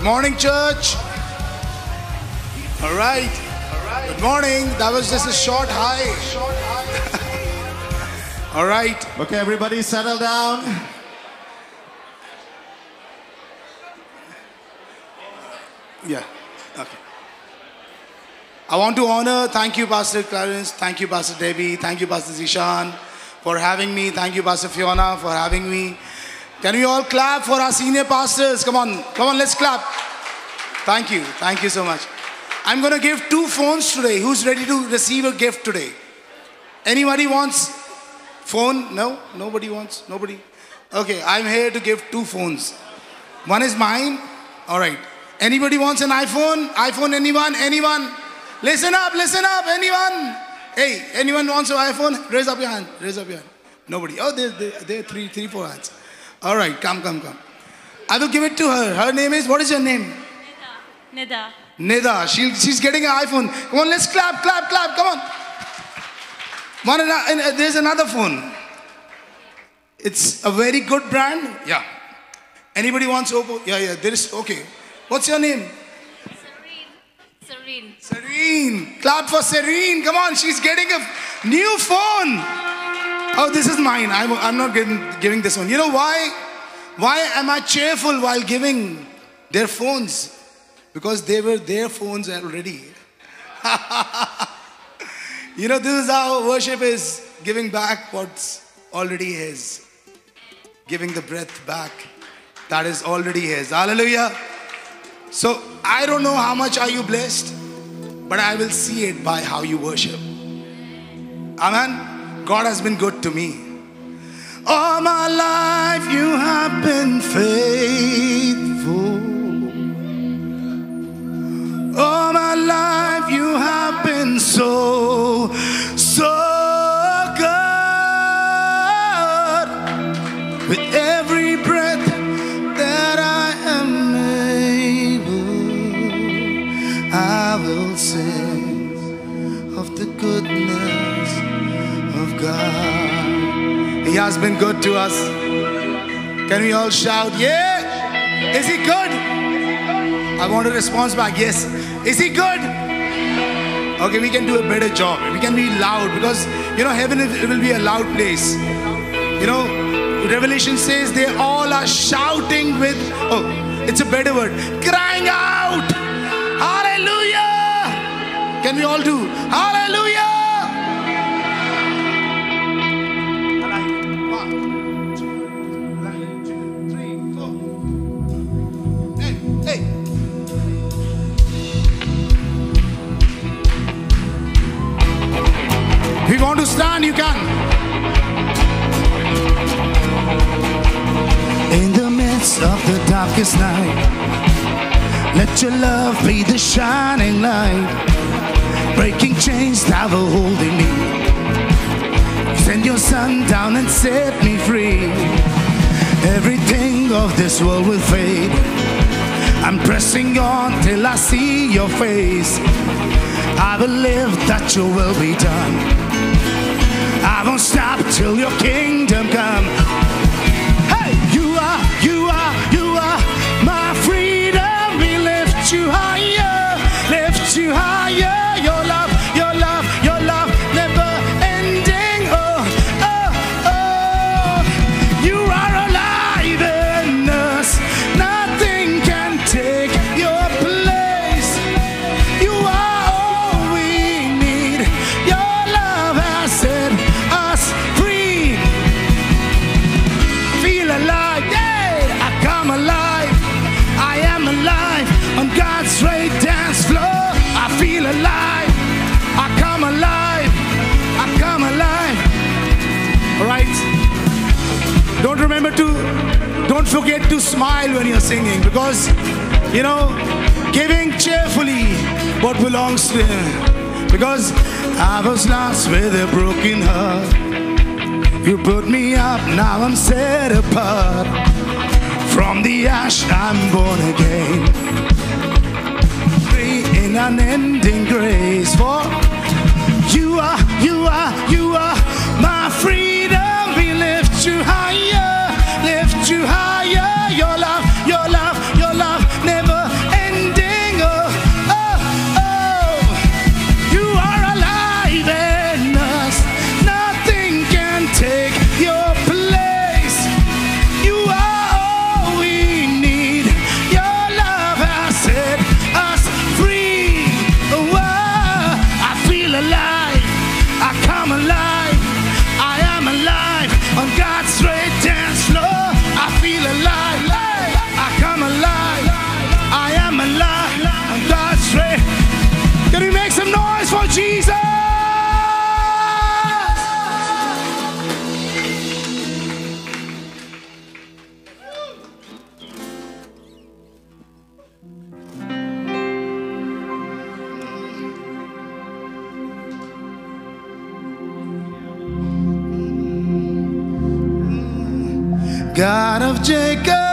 Good morning, church. All right. Good morning. That was just a short high. All right. Okay, everybody settle down. Yeah. Okay. I want to honor, thank you, Pastor Clarence, thank you, Pastor Debbie, thank you, Pastor Zishan, for having me. Thank you, Pastor Fiona, for having me. Can we all clap for our senior pastors? Come on, come on, let's clap. Thank you, thank you so much. I'm going to give two phones today. Who's ready to receive a gift today? Anybody wants phone? No? Nobody wants? Nobody? Okay, I'm here to give two phones. One is mine. All right. Anybody wants an iPhone? iPhone, anyone? Anyone? Listen up, listen up, anyone? Hey, anyone wants an iPhone? Raise up your hand. Raise up your hand. Nobody. Oh, there, there, there are three, three, four hands. All right, come, come, come. I will give it to her. Her name is, what is your name? Nida. Nida. She, she's getting an iPhone. Come on, let's clap, clap, clap. Come on. One, and, and, uh, there's another phone. It's a very good brand. Yeah. Anybody wants Oppo? Yeah, yeah. There is. Okay. What's your name? Serene. Serene. Serene. Clap for Serene. Come on, she's getting a new phone. Oh, this is mine. I'm, I'm not giving, giving this one. You know why? Why am I cheerful while giving their phones? Because they were their phones already. you know, this is how worship is giving back what's already His. Giving the breath back that is already His. Hallelujah. So I don't know how much are you blessed, but I will see it by how you worship. Amen. God has been good to me. All my life you have been faithful. All my life you have been so, so He has been good to us. Can we all shout, Yeah? Is He good? I want a response back. Yes. Is He good? Okay, we can do a better job. We can be loud because, you know, heaven will be a loud place. You know, Revelation says they all are shouting with, oh, it's a better word, crying out, Hallelujah! Can we all do, Hallelujah! You want to stand, you can. In the midst of the darkest night, let your love be the shining light, breaking chains that were holding me. Send your son down and set me free. Everything of this world will fade. I'm pressing on till I see your face. I believe that your will be done. I won't stop till your kingdom come. Hey, you are, you are, you are my freedom. We lift you higher, lift you higher. Forget to smile when you're singing because, you know, giving cheerfully what belongs to Him. Because I was lost with a broken heart. You put me up, now I'm set apart. From the ash, I'm born again. Free in unending grace. For you are, you are, you are I come alive. I am alive on God's great dance God of Jacob,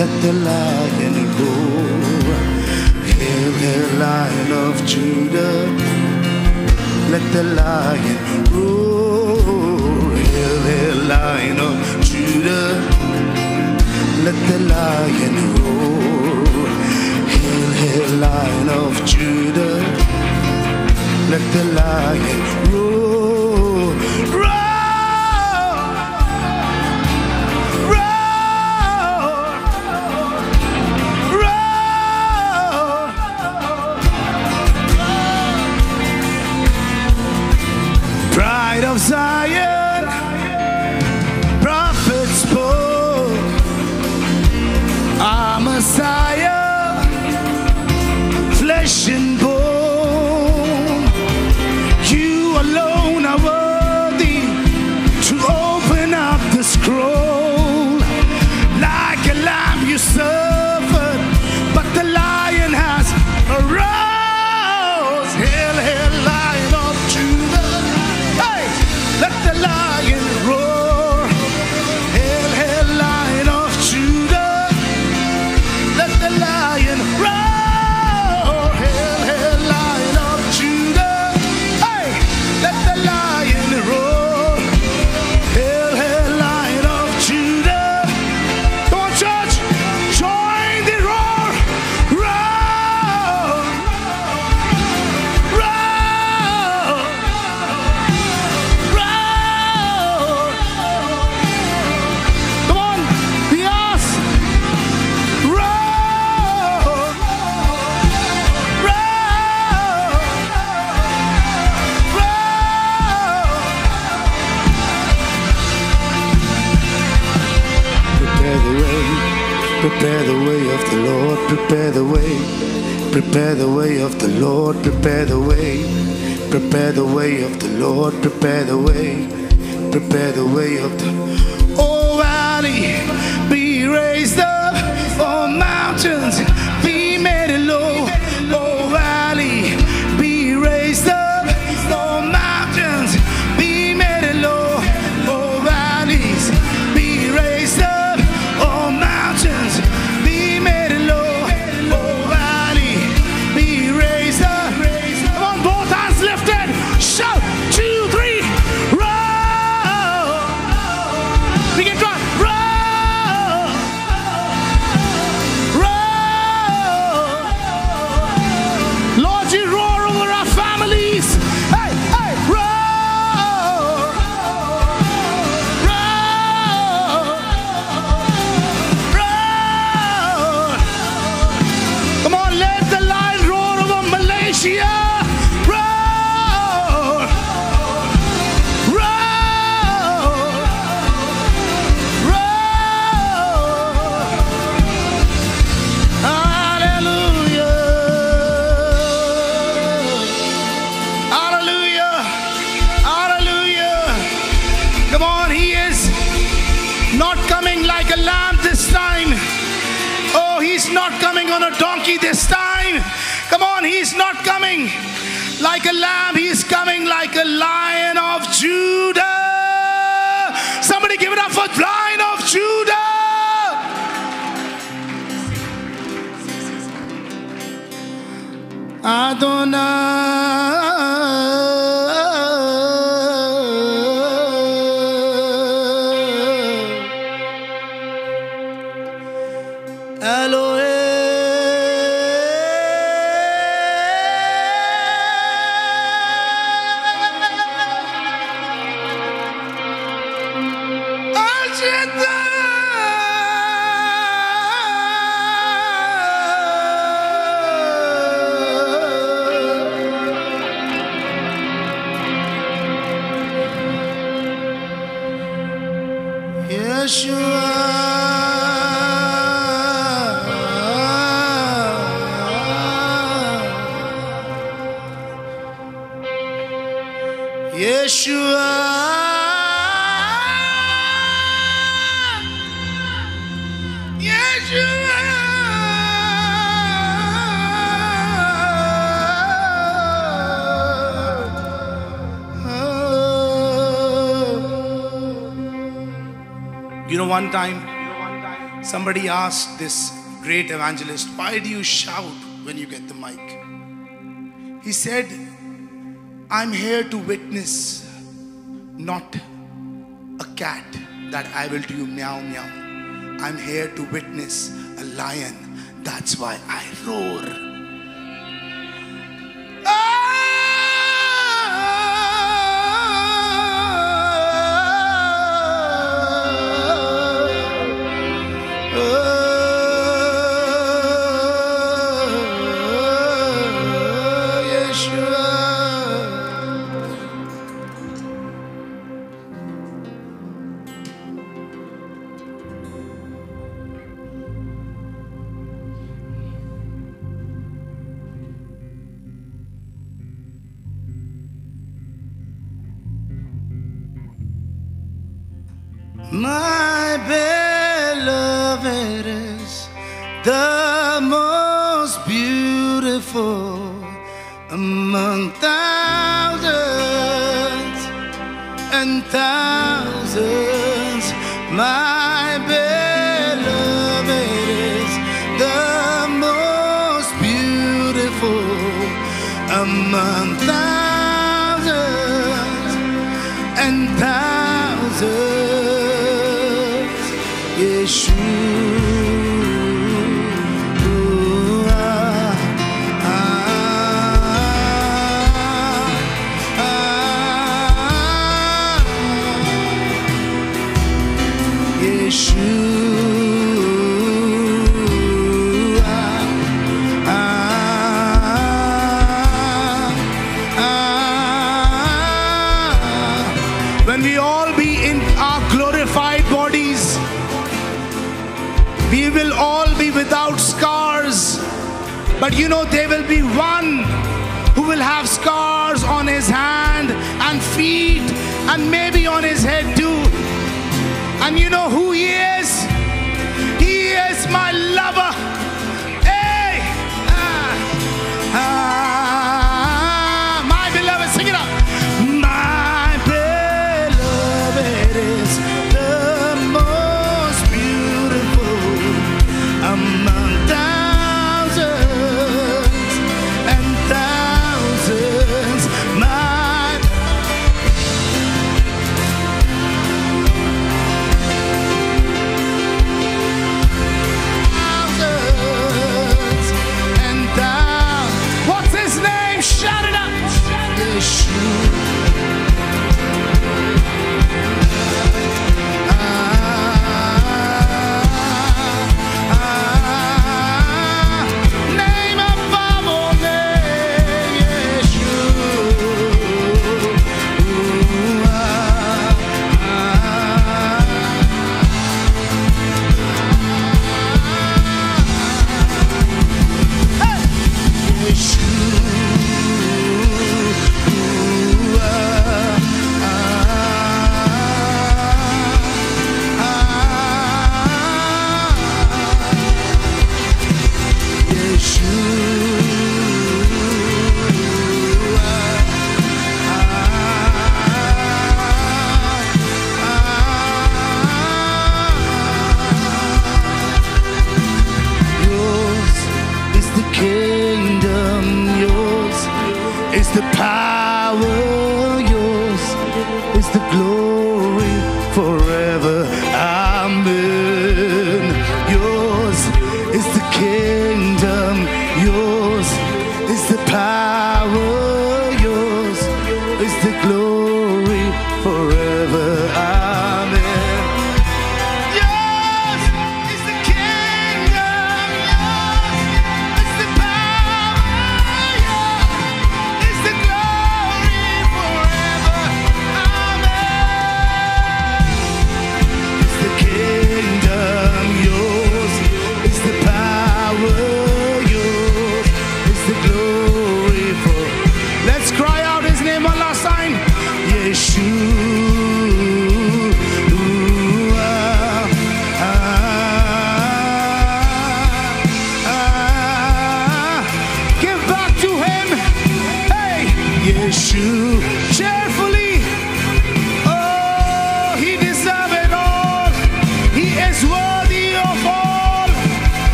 let the lion roar. Hail, the lion of Judah, let the lion roar. Hail, the lion of Judah, let the lion roar. Hail, the lion of Judah, let the lion roar. Prepare the way of the Lord, prepare the way. Prepare the way of the Lord, prepare the way. Prepare the way of the coming like a lamb, he is coming like a lion of Judah. Somebody give it up for Lion of Judah. Adonai. one time, somebody asked this great evangelist, Why do you shout when you get the mic? He said, I'm here to witness, not a cat that I will do meow meow. I'm here to witness a lion. That's why I roar. know there will be one who will have scars on his hand and feet and maybe on his head too. And you know who he is?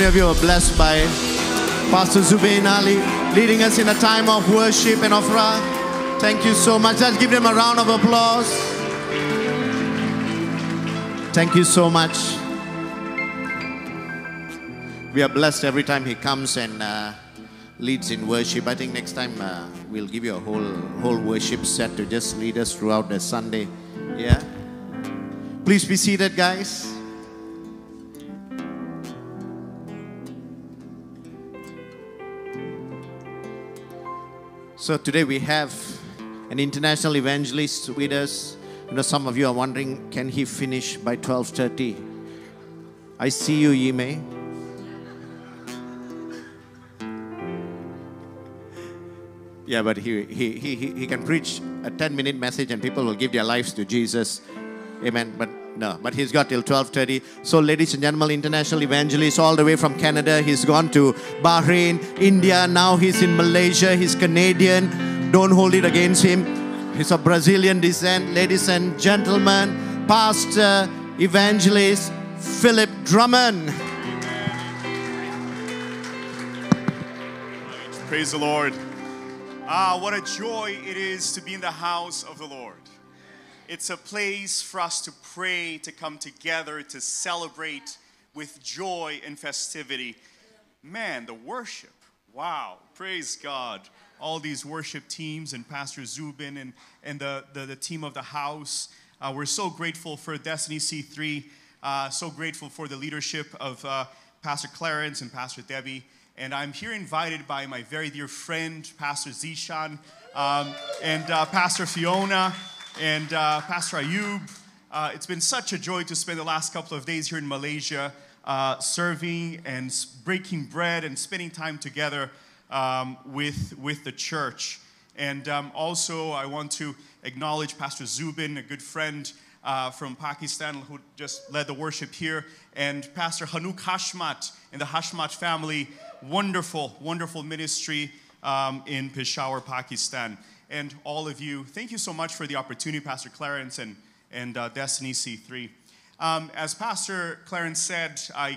Many of you are blessed by Pastor Zubin Ali leading us in a time of worship and ofra? Thank you so much. Let's give them a round of applause. Thank you so much. We are blessed every time he comes and uh, leads in worship. I think next time uh, we'll give you a whole whole worship set to just lead us throughout the Sunday. Yeah. Please be seated, guys. So today we have an international evangelist with us. You know, some of you are wondering, can he finish by 12:30? I see you, Yime. Yeah, but he, he, he, he can preach a 10 minute message and people will give their lives to Jesus. Amen. But no, but he's got till 12:30. So, ladies and gentlemen, international evangelist all the way from Canada. He's gone to Bahrain, India. Now he's in Malaysia. He's Canadian. Don't hold it against him. He's of Brazilian descent. Ladies and gentlemen, Pastor Evangelist Philip Drummond. Praise the Lord. Ah, what a joy it is to be in the house of the Lord. It's a place for us to pray, to come together, to celebrate with joy and festivity. Man, the worship. Wow. Praise God. All these worship teams and Pastor Zubin and, and the, the, the team of the house. Uh, we're so grateful for Destiny C3. Uh, so grateful for the leadership of uh, Pastor Clarence and Pastor Debbie. And I'm here invited by my very dear friend, Pastor Zishan, um, and uh, Pastor Fiona, and uh, Pastor Ayub. Uh, it's been such a joy to spend the last couple of days here in Malaysia, uh, serving and breaking bread and spending time together um, with, with the church. And um, also, I want to acknowledge Pastor Zubin, a good friend uh, from Pakistan who just led the worship here, and Pastor Hanuk Hashmat and the Hashmat family. Wonderful, wonderful ministry um, in Peshawar, Pakistan. And all of you, thank you so much for the opportunity, Pastor Clarence and, and uh, Destiny C3. Um, as Pastor Clarence said, I,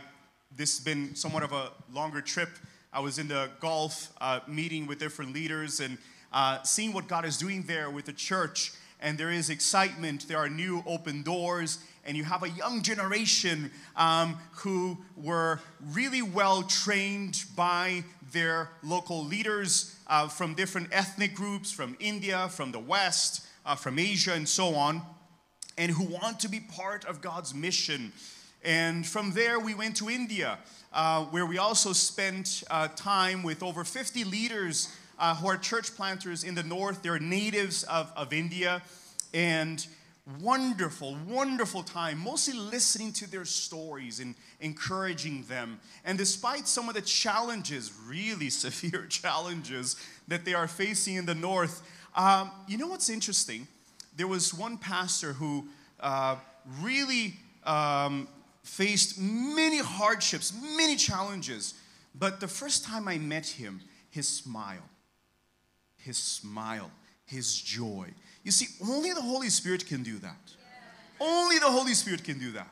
this has been somewhat of a longer trip. I was in the Gulf uh, meeting with different leaders and uh, seeing what God is doing there with the church. And there is excitement, there are new open doors, and you have a young generation um, who were really well trained by their local leaders uh, from different ethnic groups, from India, from the West, uh, from Asia, and so on and who want to be part of God's mission. And from there, we went to India, uh, where we also spent uh, time with over 50 leaders uh, who are church planters in the north. They're natives of, of India. And wonderful, wonderful time, mostly listening to their stories and encouraging them. And despite some of the challenges, really severe challenges that they are facing in the north, um, you know what's interesting? there was one pastor who uh, really um, faced many hardships, many challenges. But the first time I met him, his smile, his smile, his joy. You see, only the Holy Spirit can do that. Only the Holy Spirit can do that.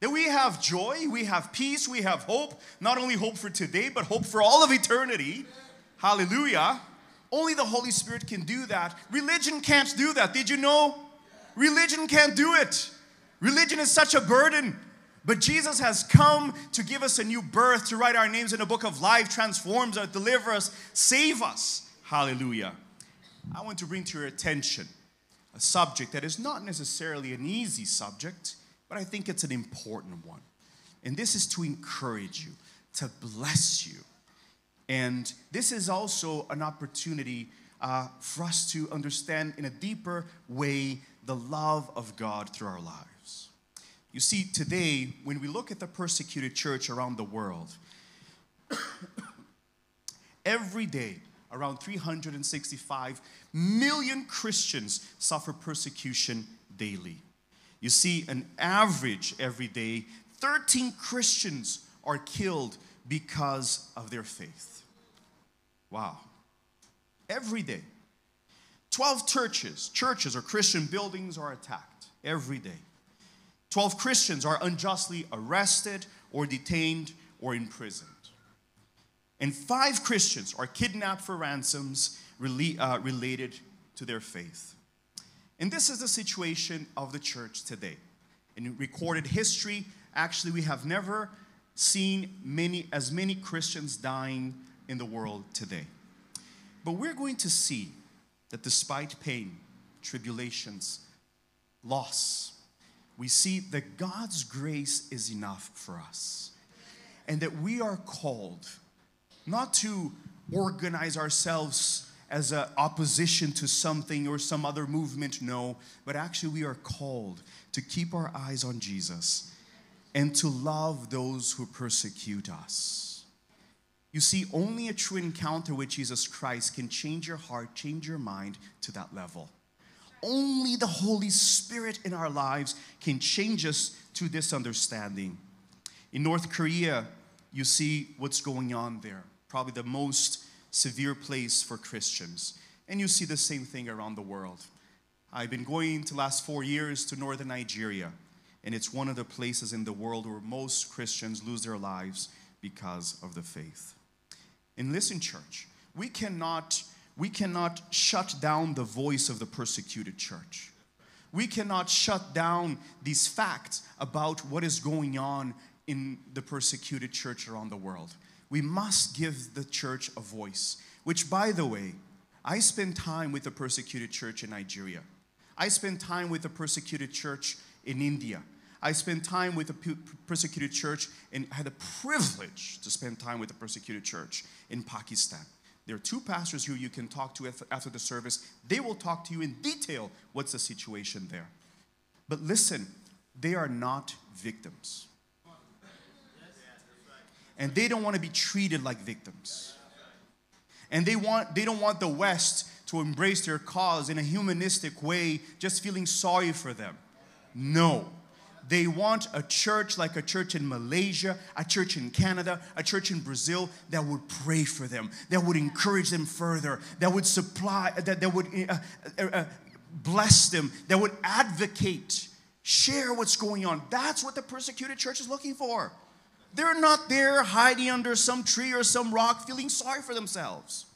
That we have joy, we have peace, we have hope, not only hope for today, but hope for all of eternity. Hallelujah. Only the Holy Spirit can do that. Religion can't do that. Did you know? Religion can't do it. Religion is such a burden. But Jesus has come to give us a new birth, to write our names in the book of life, transforms us, deliver us, save us. Hallelujah. I want to bring to your attention a subject that is not necessarily an easy subject, but I think it's an important one. And this is to encourage you, to bless you. And this is also an opportunity uh, for us to understand in a deeper way the love of God through our lives. You see, today, when we look at the persecuted church around the world, every day, around 365 million Christians suffer persecution daily. You see, an average every day, 13 Christians are killed because of their faith. Wow. Every day. 12 churches, churches or Christian buildings are attacked every day. 12 Christians are unjustly arrested or detained or imprisoned. And five Christians are kidnapped for ransoms rela- uh, related to their faith. And this is the situation of the church today. In recorded history, actually, we have never seen many, as many Christians dying in the world today. But we're going to see that despite pain, tribulations, loss, we see that God's grace is enough for us. And that we are called not to organize ourselves as an opposition to something or some other movement, no, but actually we are called to keep our eyes on Jesus and to love those who persecute us. You see, only a true encounter with Jesus Christ can change your heart, change your mind to that level. Only the Holy Spirit in our lives can change us to this understanding. In North Korea, you see what's going on there. Probably the most severe place for Christians. And you see the same thing around the world. I've been going to last four years to northern Nigeria, and it's one of the places in the world where most Christians lose their lives because of the faith. And listen, church, we cannot, we cannot shut down the voice of the persecuted church. We cannot shut down these facts about what is going on in the persecuted church around the world. We must give the church a voice, which, by the way, I spend time with the persecuted church in Nigeria. I spend time with the persecuted church in India. I spend time with the persecuted church and had the privilege to spend time with the persecuted church in Pakistan. There are two pastors who you can talk to after the service. They will talk to you in detail what's the situation there. But listen, they are not victims. And they don't want to be treated like victims. And they want they don't want the West to embrace their cause in a humanistic way, just feeling sorry for them. No. They want a church like a church in Malaysia, a church in Canada, a church in Brazil that would pray for them, that would encourage them further, that would supply, that, that would uh, uh, bless them, that would advocate, share what's going on. That's what the persecuted church is looking for. They're not there hiding under some tree or some rock feeling sorry for themselves.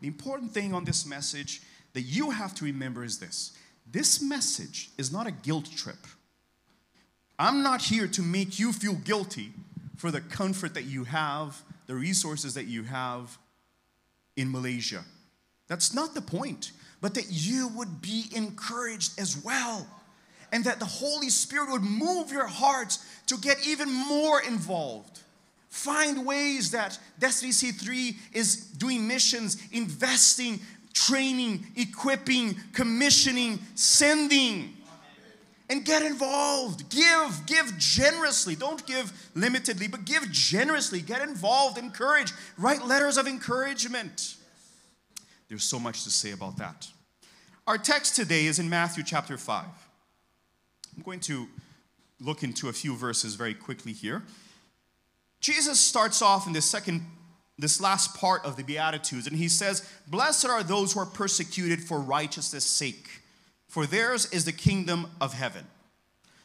The important thing on this message that you have to remember is this this message is not a guilt trip. I'm not here to make you feel guilty for the comfort that you have, the resources that you have in Malaysia. That's not the point, but that you would be encouraged as well. And that the Holy Spirit would move your hearts to get even more involved. Find ways that Destiny C3 is doing missions, investing, training, equipping, commissioning, sending and get involved. Give, give generously. Don't give limitedly, but give generously. Get involved, encourage, write letters of encouragement. There's so much to say about that. Our text today is in Matthew chapter 5. I'm going to look into a few verses very quickly here. Jesus starts off in this second this last part of the beatitudes and he says, "Blessed are those who are persecuted for righteousness' sake." for theirs is the kingdom of heaven.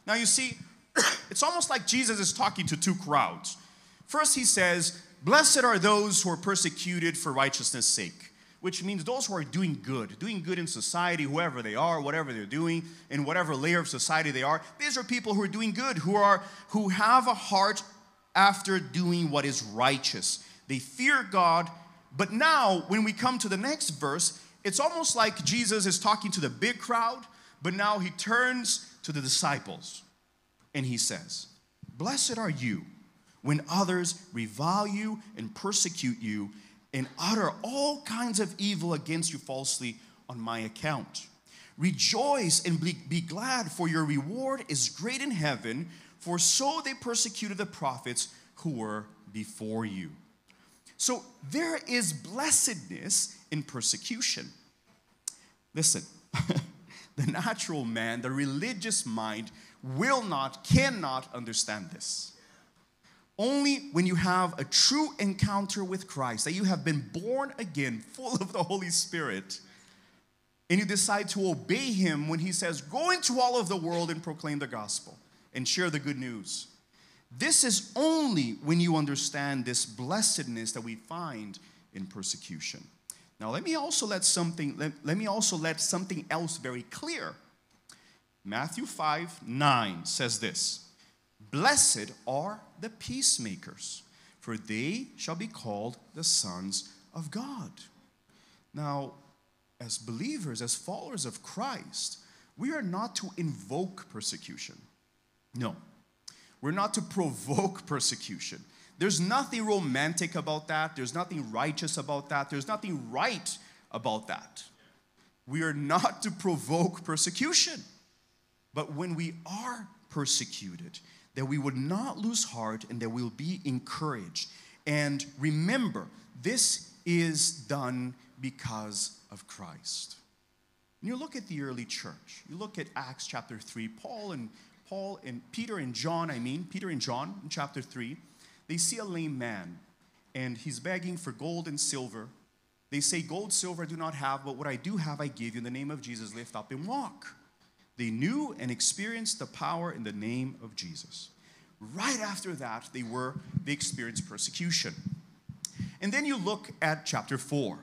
Now, you see, it's almost like Jesus is talking to two crowds. First, he says, Blessed are those who are persecuted for righteousness' sake. Which means those who are doing good, doing good in society, whoever they are, whatever they're doing, in whatever layer of society they are. These are people who are doing good, who are who have a heart after doing what is righteous. They fear God, but now when we come to the next verse, it's almost like Jesus is talking to the big crowd, but now he turns to the disciples and he says, Blessed are you when others revile you and persecute you and utter all kinds of evil against you falsely on my account. Rejoice and be, glad, for your reward is great in heaven, for so they persecuted the prophets who were before you. So there is blessedness in persecution. Listen, the natural man, the religious mind, will not, cannot understand this. Only when you have a true encounter with Christ, that you have been born again, full of the Holy Spirit, and you decide to obey Him when He says, Go into all of the world and proclaim the gospel and share the good news. This is only when you understand this blessedness that we find in persecution. Now, let me also let something, let, let me also let something else very clear. Matthew 5 9 says this Blessed are the peacemakers, for they shall be called the sons of God. Now, as believers, as followers of Christ, we are not to invoke persecution. No, we're not to provoke persecution. There's nothing romantic about that. There's nothing righteous about that. There's nothing right about that. We are not to provoke persecution. But when we are persecuted, that we would not lose heart and that we'll be encouraged. And remember, this is done because of Christ. And you look at the early church. You look at Acts chapter 3, Paul and Paul and Peter and John, I mean, Peter and John in chapter 3, they see a lame man and he's begging for gold and silver. They say, Gold, silver I do not have, but what I do have I give you. In the name of Jesus, lift up and walk. They knew and experienced the power in the name of Jesus. Right after that, they were they experienced persecution. And then you look at chapter 4.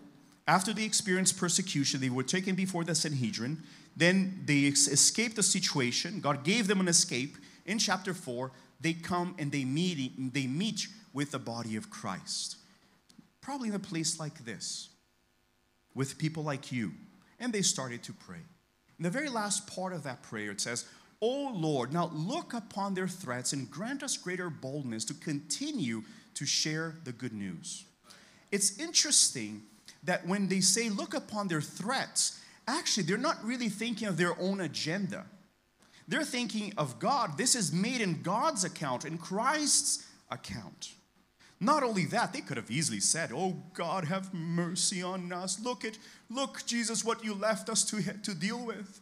After they experienced persecution, they were taken before the Sanhedrin. Then they escaped the situation. God gave them an escape. In chapter 4, they come and they meet, they meet with the body of Christ. Probably in a place like this, with people like you. And they started to pray. In the very last part of that prayer, it says, O Lord, now look upon their threats and grant us greater boldness to continue to share the good news. It's interesting that when they say look upon their threats, actually, they're not really thinking of their own agenda. They're thinking of God. This is made in God's account, in Christ's account. Not only that, they could have easily said, Oh God, have mercy on us. Look at, look, Jesus, what you left us to, to deal with.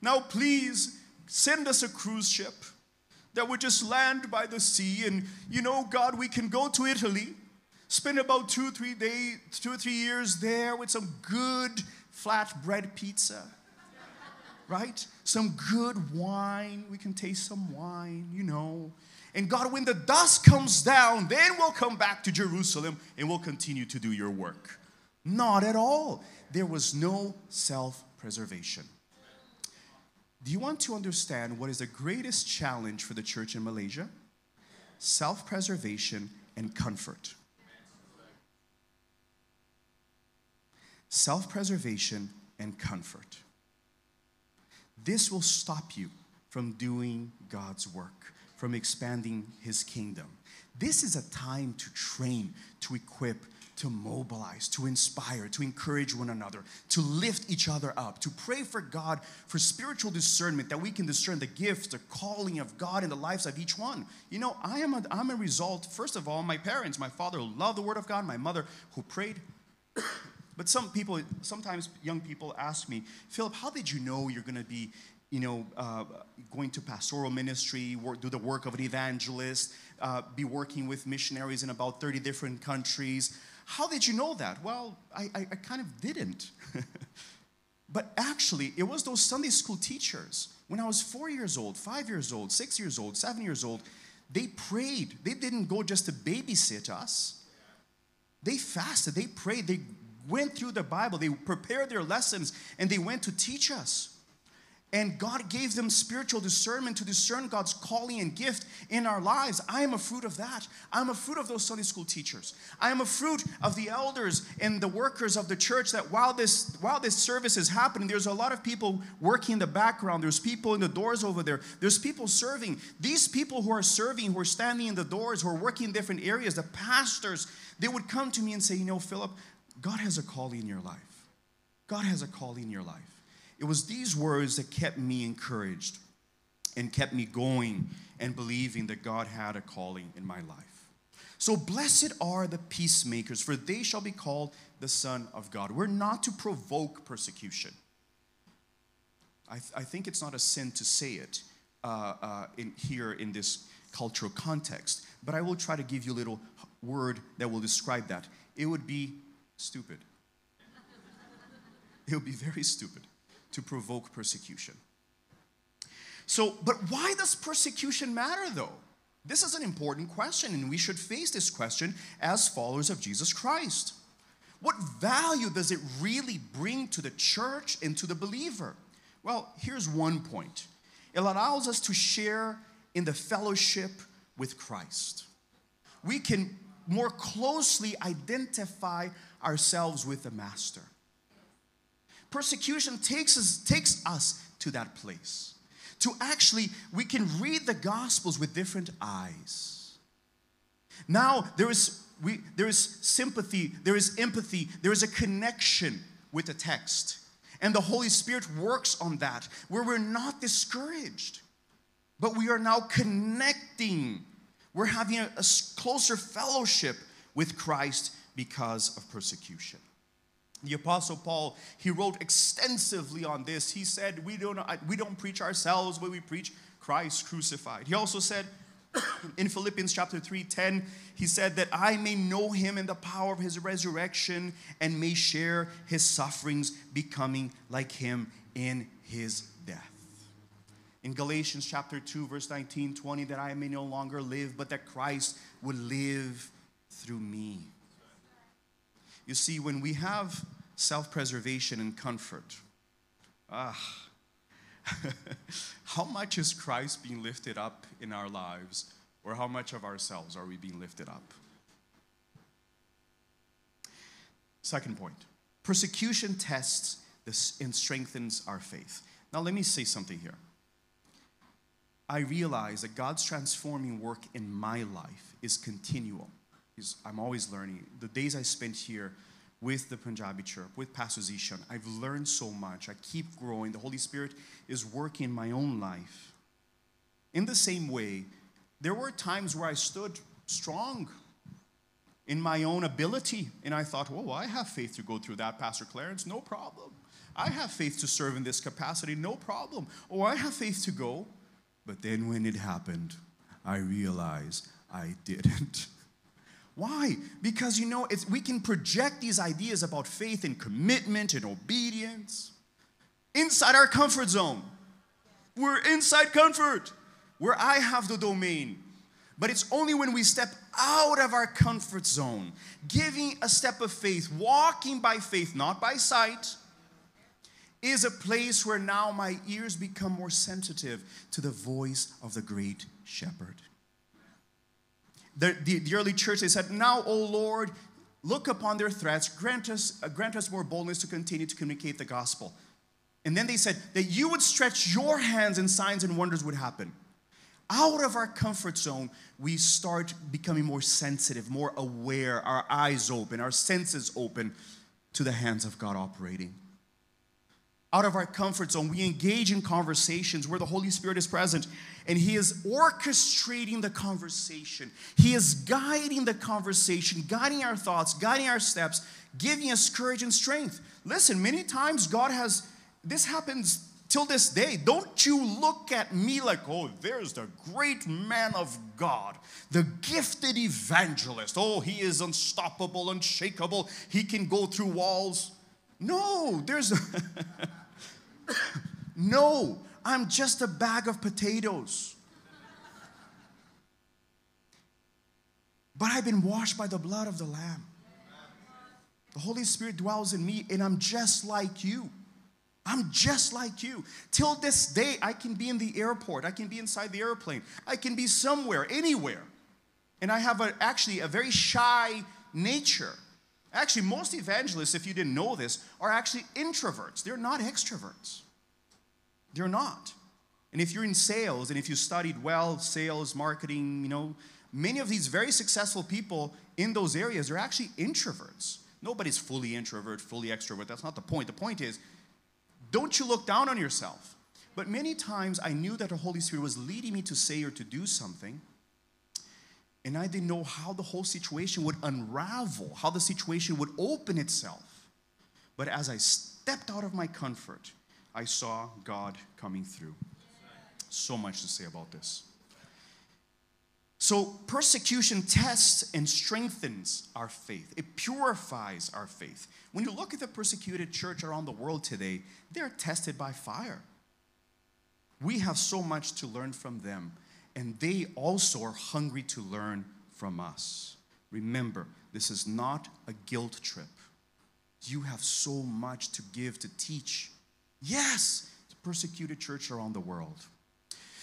Now, please send us a cruise ship that would just land by the sea. And you know, God, we can go to Italy, spend about two, three days, two or three years there with some good flatbread pizza. Right? Some good wine. We can taste some wine, you know. And God, when the dust comes down, then we'll come back to Jerusalem and we'll continue to do your work. Not at all. There was no self preservation. Do you want to understand what is the greatest challenge for the church in Malaysia? Self preservation and comfort. Self preservation and comfort. This will stop you from doing God's work, from expanding His kingdom. This is a time to train, to equip, to mobilize, to inspire, to encourage one another, to lift each other up, to pray for God for spiritual discernment that we can discern the gifts, the calling of God in the lives of each one. You know, I am a, I'm a result, first of all, my parents, my father who loved the Word of God, my mother who prayed. but some people, sometimes young people ask me, Philip, how did you know you're going to be you know, uh, going to pastoral ministry, work, do the work of an evangelist, uh, be working with missionaries in about 30 different countries. How did you know that? Well, I, I, I kind of didn't. but actually, it was those Sunday school teachers. When I was four years old, five years old, six years old, seven years old, they prayed. They didn't go just to babysit us. They fasted, they prayed, they went through the Bible, they prepared their lessons, and they went to teach us. And God gave them spiritual discernment to discern God's calling and gift in our lives. I am a fruit of that. I'm a fruit of those Sunday school teachers. I am a fruit of the elders and the workers of the church that while this while this service is happening, there's a lot of people working in the background. There's people in the doors over there. There's people serving. These people who are serving, who are standing in the doors, who are working in different areas, the pastors, they would come to me and say, "You know, Philip, God has a calling in your life. God has a calling in your life." It was these words that kept me encouraged and kept me going and believing that God had a calling in my life. So, blessed are the peacemakers, for they shall be called the Son of God. We're not to provoke persecution. I, th- I think it's not a sin to say it uh, uh, in, here in this cultural context, but I will try to give you a little word that will describe that. It would be stupid. It would be very stupid to provoke persecution. So, but why does persecution matter though? This is an important question, and we should face this question as followers of Jesus Christ. What value does it really bring to the church and to the believer? Well, here's one point it allows us to share in the fellowship with Christ. We can more closely identify ourselves with the Master. Persecution takes us, takes us to that place. To actually, we can read the Gospels with different eyes. Now, there is, we, there is sympathy, there is empathy, there is a connection with the text. And the Holy Spirit works on that, where we're not discouraged, but we are now connecting. We're having a, a closer fellowship with Christ because of persecution. The Apostle Paul, he wrote extensively on this. He said, We don't, we don't preach ourselves, but we preach Christ crucified. He also said in Philippians chapter 3 10, he said, That I may know him in the power of his resurrection and may share his sufferings, becoming like him in his death. In Galatians chapter 2, verse 19, 20, that I may no longer live, but that Christ would live through me. You see, when we have self preservation and comfort, ah, how much is Christ being lifted up in our lives, or how much of ourselves are we being lifted up? Second point persecution tests this and strengthens our faith. Now, let me say something here. I realize that God's transforming work in my life is continual. I'm always learning. The days I spent here with the Punjabi church, with Pastor Zishan, I've learned so much. I keep growing. The Holy Spirit is working in my own life. In the same way, there were times where I stood strong in my own ability, and I thought, well, I have faith to go through that, Pastor Clarence, no problem. I have faith to serve in this capacity, no problem. Oh, I have faith to go. But then when it happened, I realized I didn't. Why? Because you know, it's, we can project these ideas about faith and commitment and obedience inside our comfort zone. We're inside comfort, where I have the domain. But it's only when we step out of our comfort zone, giving a step of faith, walking by faith, not by sight, is a place where now my ears become more sensitive to the voice of the great shepherd. The, the, the early church, they said, Now, O Lord, look upon their threats, grant us, uh, grant us more boldness to continue to communicate the gospel. And then they said that you would stretch your hands and signs and wonders would happen. Out of our comfort zone, we start becoming more sensitive, more aware, our eyes open, our senses open to the hands of God operating out of our comfort zone. We engage in conversations where the Holy Spirit is present and He is orchestrating the conversation. He is guiding the conversation, guiding our thoughts, guiding our steps, giving us courage and strength. Listen, many times God has, this happens till this day. Don't you look at me like, oh, there's the great man of God, the gifted evangelist. Oh, he is unstoppable, unshakable. He can go through walls. No, there's. no, I'm just a bag of potatoes. But I've been washed by the blood of the Lamb. The Holy Spirit dwells in me, and I'm just like you. I'm just like you. Till this day, I can be in the airport, I can be inside the airplane, I can be somewhere, anywhere. And I have a, actually a very shy nature. Actually, most evangelists, if you didn't know this, are actually introverts. They're not extroverts. They're not. And if you're in sales and if you studied well, sales, marketing, you know, many of these very successful people in those areas are actually introverts. Nobody's fully introvert, fully extrovert. That's not the point. The point is, don't you look down on yourself. But many times I knew that the Holy Spirit was leading me to say or to do something, and I didn't know how the whole situation would unravel, how the situation would open itself. But as I stepped out of my comfort, I saw God coming through. So much to say about this. So, persecution tests and strengthens our faith. It purifies our faith. When you look at the persecuted church around the world today, they're tested by fire. We have so much to learn from them, and they also are hungry to learn from us. Remember, this is not a guilt trip. You have so much to give, to teach. Yes, the persecuted church around the world.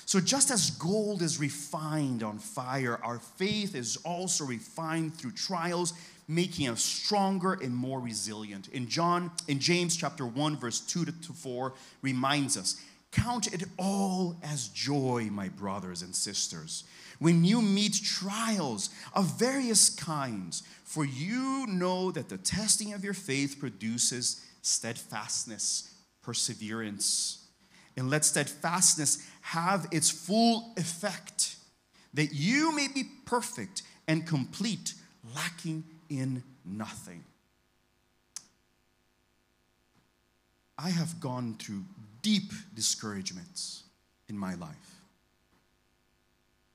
So, just as gold is refined on fire, our faith is also refined through trials, making us stronger and more resilient. In John, in James chapter 1, verse 2 to 4, reminds us Count it all as joy, my brothers and sisters, when you meet trials of various kinds, for you know that the testing of your faith produces steadfastness, perseverance. And let steadfastness have its full effect, that you may be perfect and complete, lacking in nothing. I have gone through deep discouragements in my life.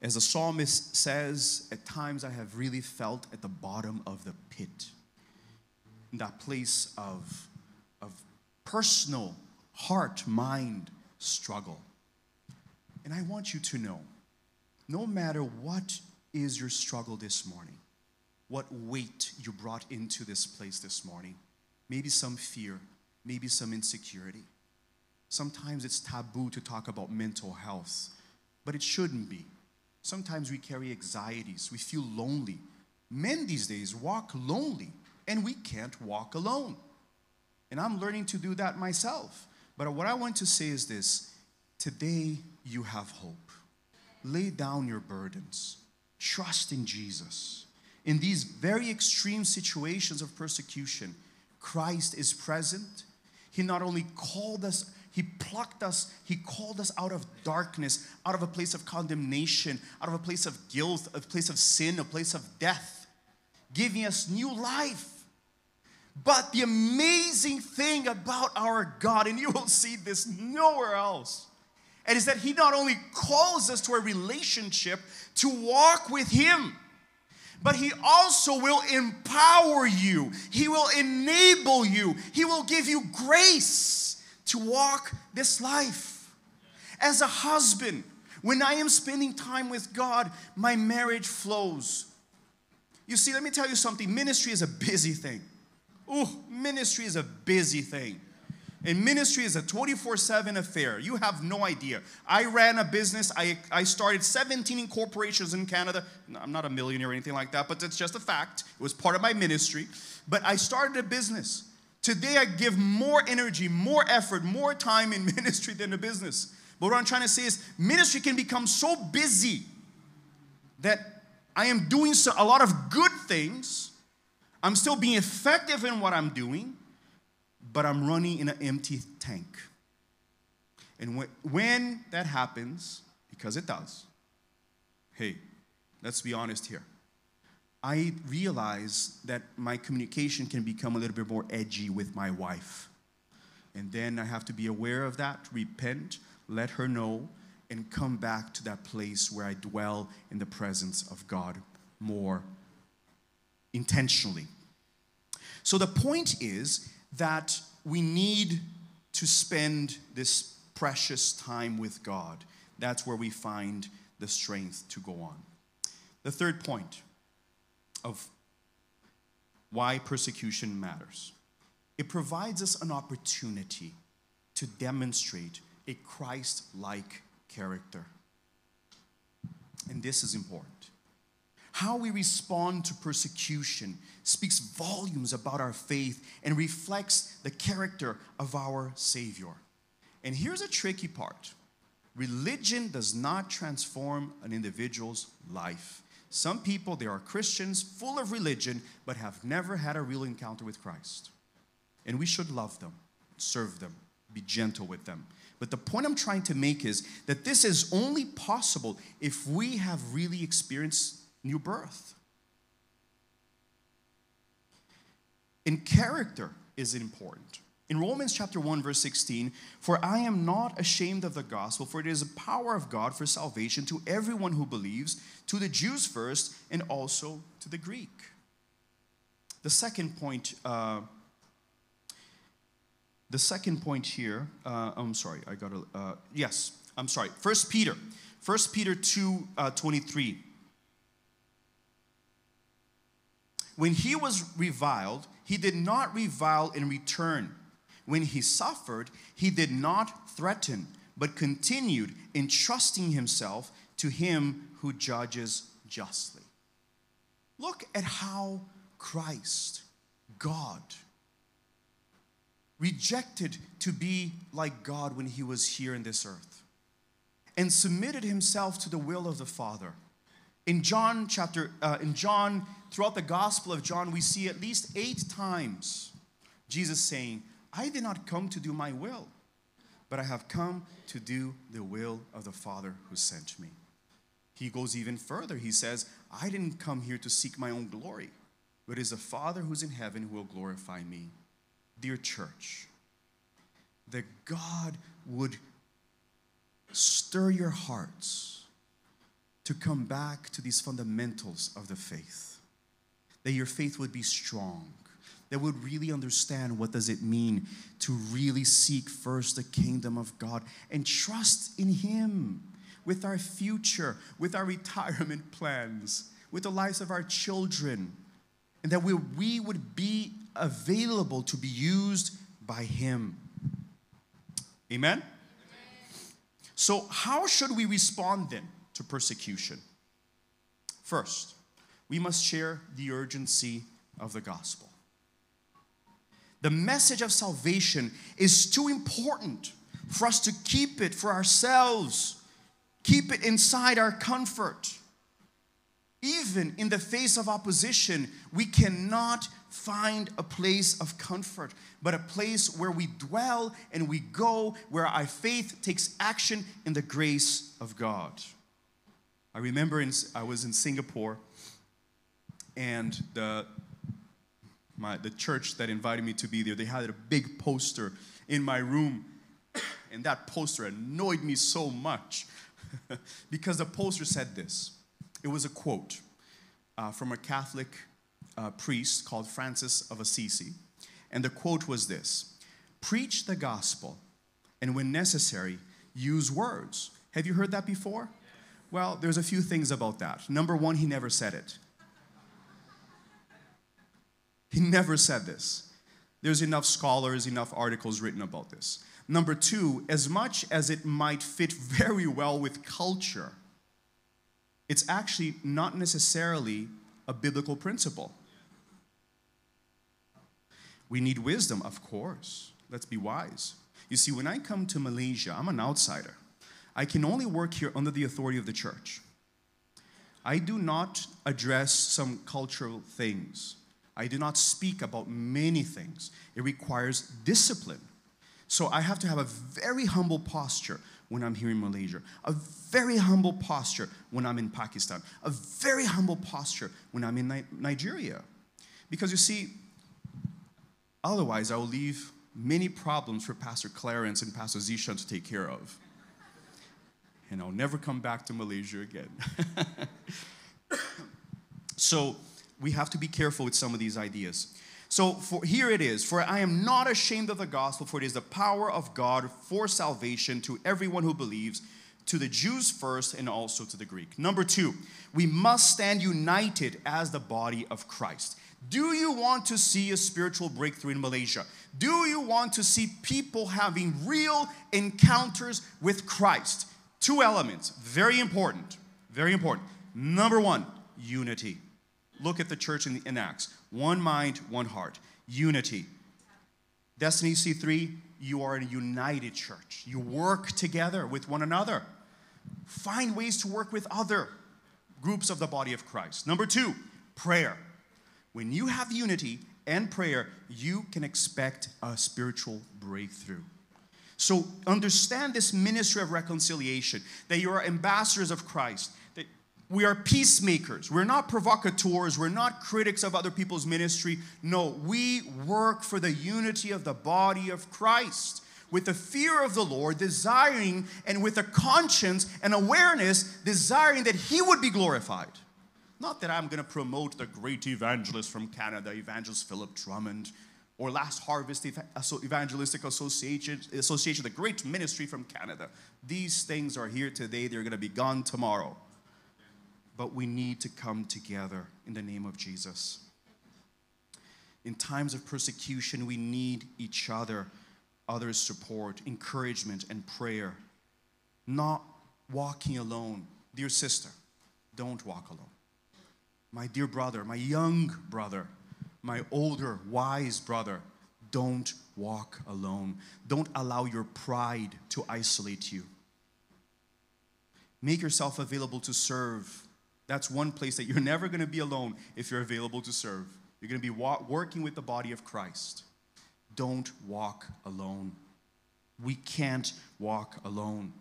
As the psalmist says, at times I have really felt at the bottom of the pit, in that place of, of personal heart mind struggle. And I want you to know no matter what is your struggle this morning, what weight you brought into this place this morning, maybe some fear, maybe some insecurity. Sometimes it's taboo to talk about mental health, but it shouldn't be. Sometimes we carry anxieties, we feel lonely. Men these days walk lonely, and we can't walk alone. And I'm learning to do that myself. But what I want to say is this today you have hope. Lay down your burdens, trust in Jesus. In these very extreme situations of persecution, Christ is present. He not only called us, He plucked us, He called us out of darkness, out of a place of condemnation, out of a place of guilt, a place of sin, a place of death, giving us new life. But the amazing thing about our God, and you will see this nowhere else, and is that He not only calls us to a relationship to walk with Him, but He also will empower you, He will enable you, He will give you grace to walk this life. As a husband, when I am spending time with God, my marriage flows. You see, let me tell you something ministry is a busy thing. Oh, ministry is a busy thing. And ministry is a 24 7 affair. You have no idea. I ran a business, I, I started 17 corporations in Canada. I'm not a millionaire or anything like that, but it's just a fact. It was part of my ministry. But I started a business. Today, I give more energy, more effort, more time in ministry than a business. But what I'm trying to say is, ministry can become so busy that I am doing so, a lot of good things. I'm still being effective in what I'm doing, but I'm running in an empty tank. And when, when that happens, because it does, hey, let's be honest here. I realize that my communication can become a little bit more edgy with my wife. And then I have to be aware of that, repent, let her know, and come back to that place where I dwell in the presence of God more intentionally. So the point is that we need to spend this precious time with God. That's where we find the strength to go on. The third point of why persecution matters. It provides us an opportunity to demonstrate a Christ like character. And this is important. How we respond to persecution speaks volumes about our faith and reflects the character of our Savior. And here's a tricky part religion does not transform an individual's life. Some people, they are Christians full of religion, but have never had a real encounter with Christ. And we should love them, serve them, be gentle with them. But the point I'm trying to make is that this is only possible if we have really experienced new birth. And character is important. In Romans chapter 1 verse 16, for I am not ashamed of the gospel, for it is the power of God for salvation to everyone who believes, to the Jews first and also to the Greek. The second point uh, the second point here, uh, I'm sorry, I got to, uh, yes, I'm sorry. First Peter, First Peter 2 uh, 23. When he was reviled, he did not revile in return. When he suffered, he did not threaten, but continued entrusting himself to him who judges justly. Look at how Christ, God, rejected to be like God when he was here in this earth and submitted himself to the will of the Father. In John chapter, uh, in John, throughout the Gospel of John, we see at least eight times Jesus saying, I did not come to do my will, but I have come to do the will of the Father who sent me. He goes even further. He says, I didn't come here to seek my own glory, but it is the Father who's in heaven who will glorify me. Dear church, that God would stir your hearts to come back to these fundamentals of the faith. That your faith would be strong. That would really understand what does it mean to really seek first the kingdom of God and trust in him with our future, with our retirement plans, with the lives of our children. And that we, we would be available to be used by him. Amen? So, how should we respond then to persecution? First, we must share the urgency of the gospel. The message of salvation is too important for us to keep it for ourselves, keep it inside our comfort. Even in the face of opposition, we cannot find a place of comfort, but a place where we dwell and we go, where our faith takes action in the grace of God. I remember in, I was in Singapore, and the, my, the church that invited me to be there, they had a big poster in my room, and that poster annoyed me so much because the poster said this. It was a quote uh, from a Catholic uh, priest called Francis of Assisi. And the quote was this Preach the gospel, and when necessary, use words. Have you heard that before? Well, there's a few things about that. Number one, he never said it. He never said this. There's enough scholars, enough articles written about this. Number two, as much as it might fit very well with culture, it's actually not necessarily a biblical principle. We need wisdom, of course. Let's be wise. You see, when I come to Malaysia, I'm an outsider. I can only work here under the authority of the church. I do not address some cultural things. I do not speak about many things. It requires discipline. So I have to have a very humble posture when I'm here in Malaysia, a very humble posture when I'm in Pakistan, a very humble posture when I'm in Ni- Nigeria. Because you see, otherwise I will leave many problems for Pastor Clarence and Pastor Zishan to take care of. And I'll never come back to Malaysia again. so we have to be careful with some of these ideas. So for, here it is For I am not ashamed of the gospel, for it is the power of God for salvation to everyone who believes, to the Jews first and also to the Greek. Number two, we must stand united as the body of Christ. Do you want to see a spiritual breakthrough in Malaysia? Do you want to see people having real encounters with Christ? Two elements, very important, very important. Number one, unity. Look at the church in, the, in Acts one mind, one heart, unity. Destiny C3, you are a united church. You work together with one another. Find ways to work with other groups of the body of Christ. Number two, prayer. When you have unity and prayer, you can expect a spiritual breakthrough. So understand this ministry of reconciliation, that you are ambassadors of Christ, we are peacemakers. We're not provocateurs. We're not critics of other people's ministry. No, we work for the unity of the body of Christ with the fear of the Lord, desiring and with a conscience and awareness, desiring that He would be glorified. Not that I'm going to promote the great evangelist from Canada, Evangelist Philip Drummond, or Last Harvest Evangelistic Association, Association, the great ministry from Canada. These things are here today, they're going to be gone tomorrow. But we need to come together in the name of Jesus. In times of persecution, we need each other, others' support, encouragement, and prayer. Not walking alone. Dear sister, don't walk alone. My dear brother, my young brother, my older, wise brother, don't walk alone. Don't allow your pride to isolate you. Make yourself available to serve. That's one place that you're never going to be alone if you're available to serve. You're going to be wa- working with the body of Christ. Don't walk alone. We can't walk alone.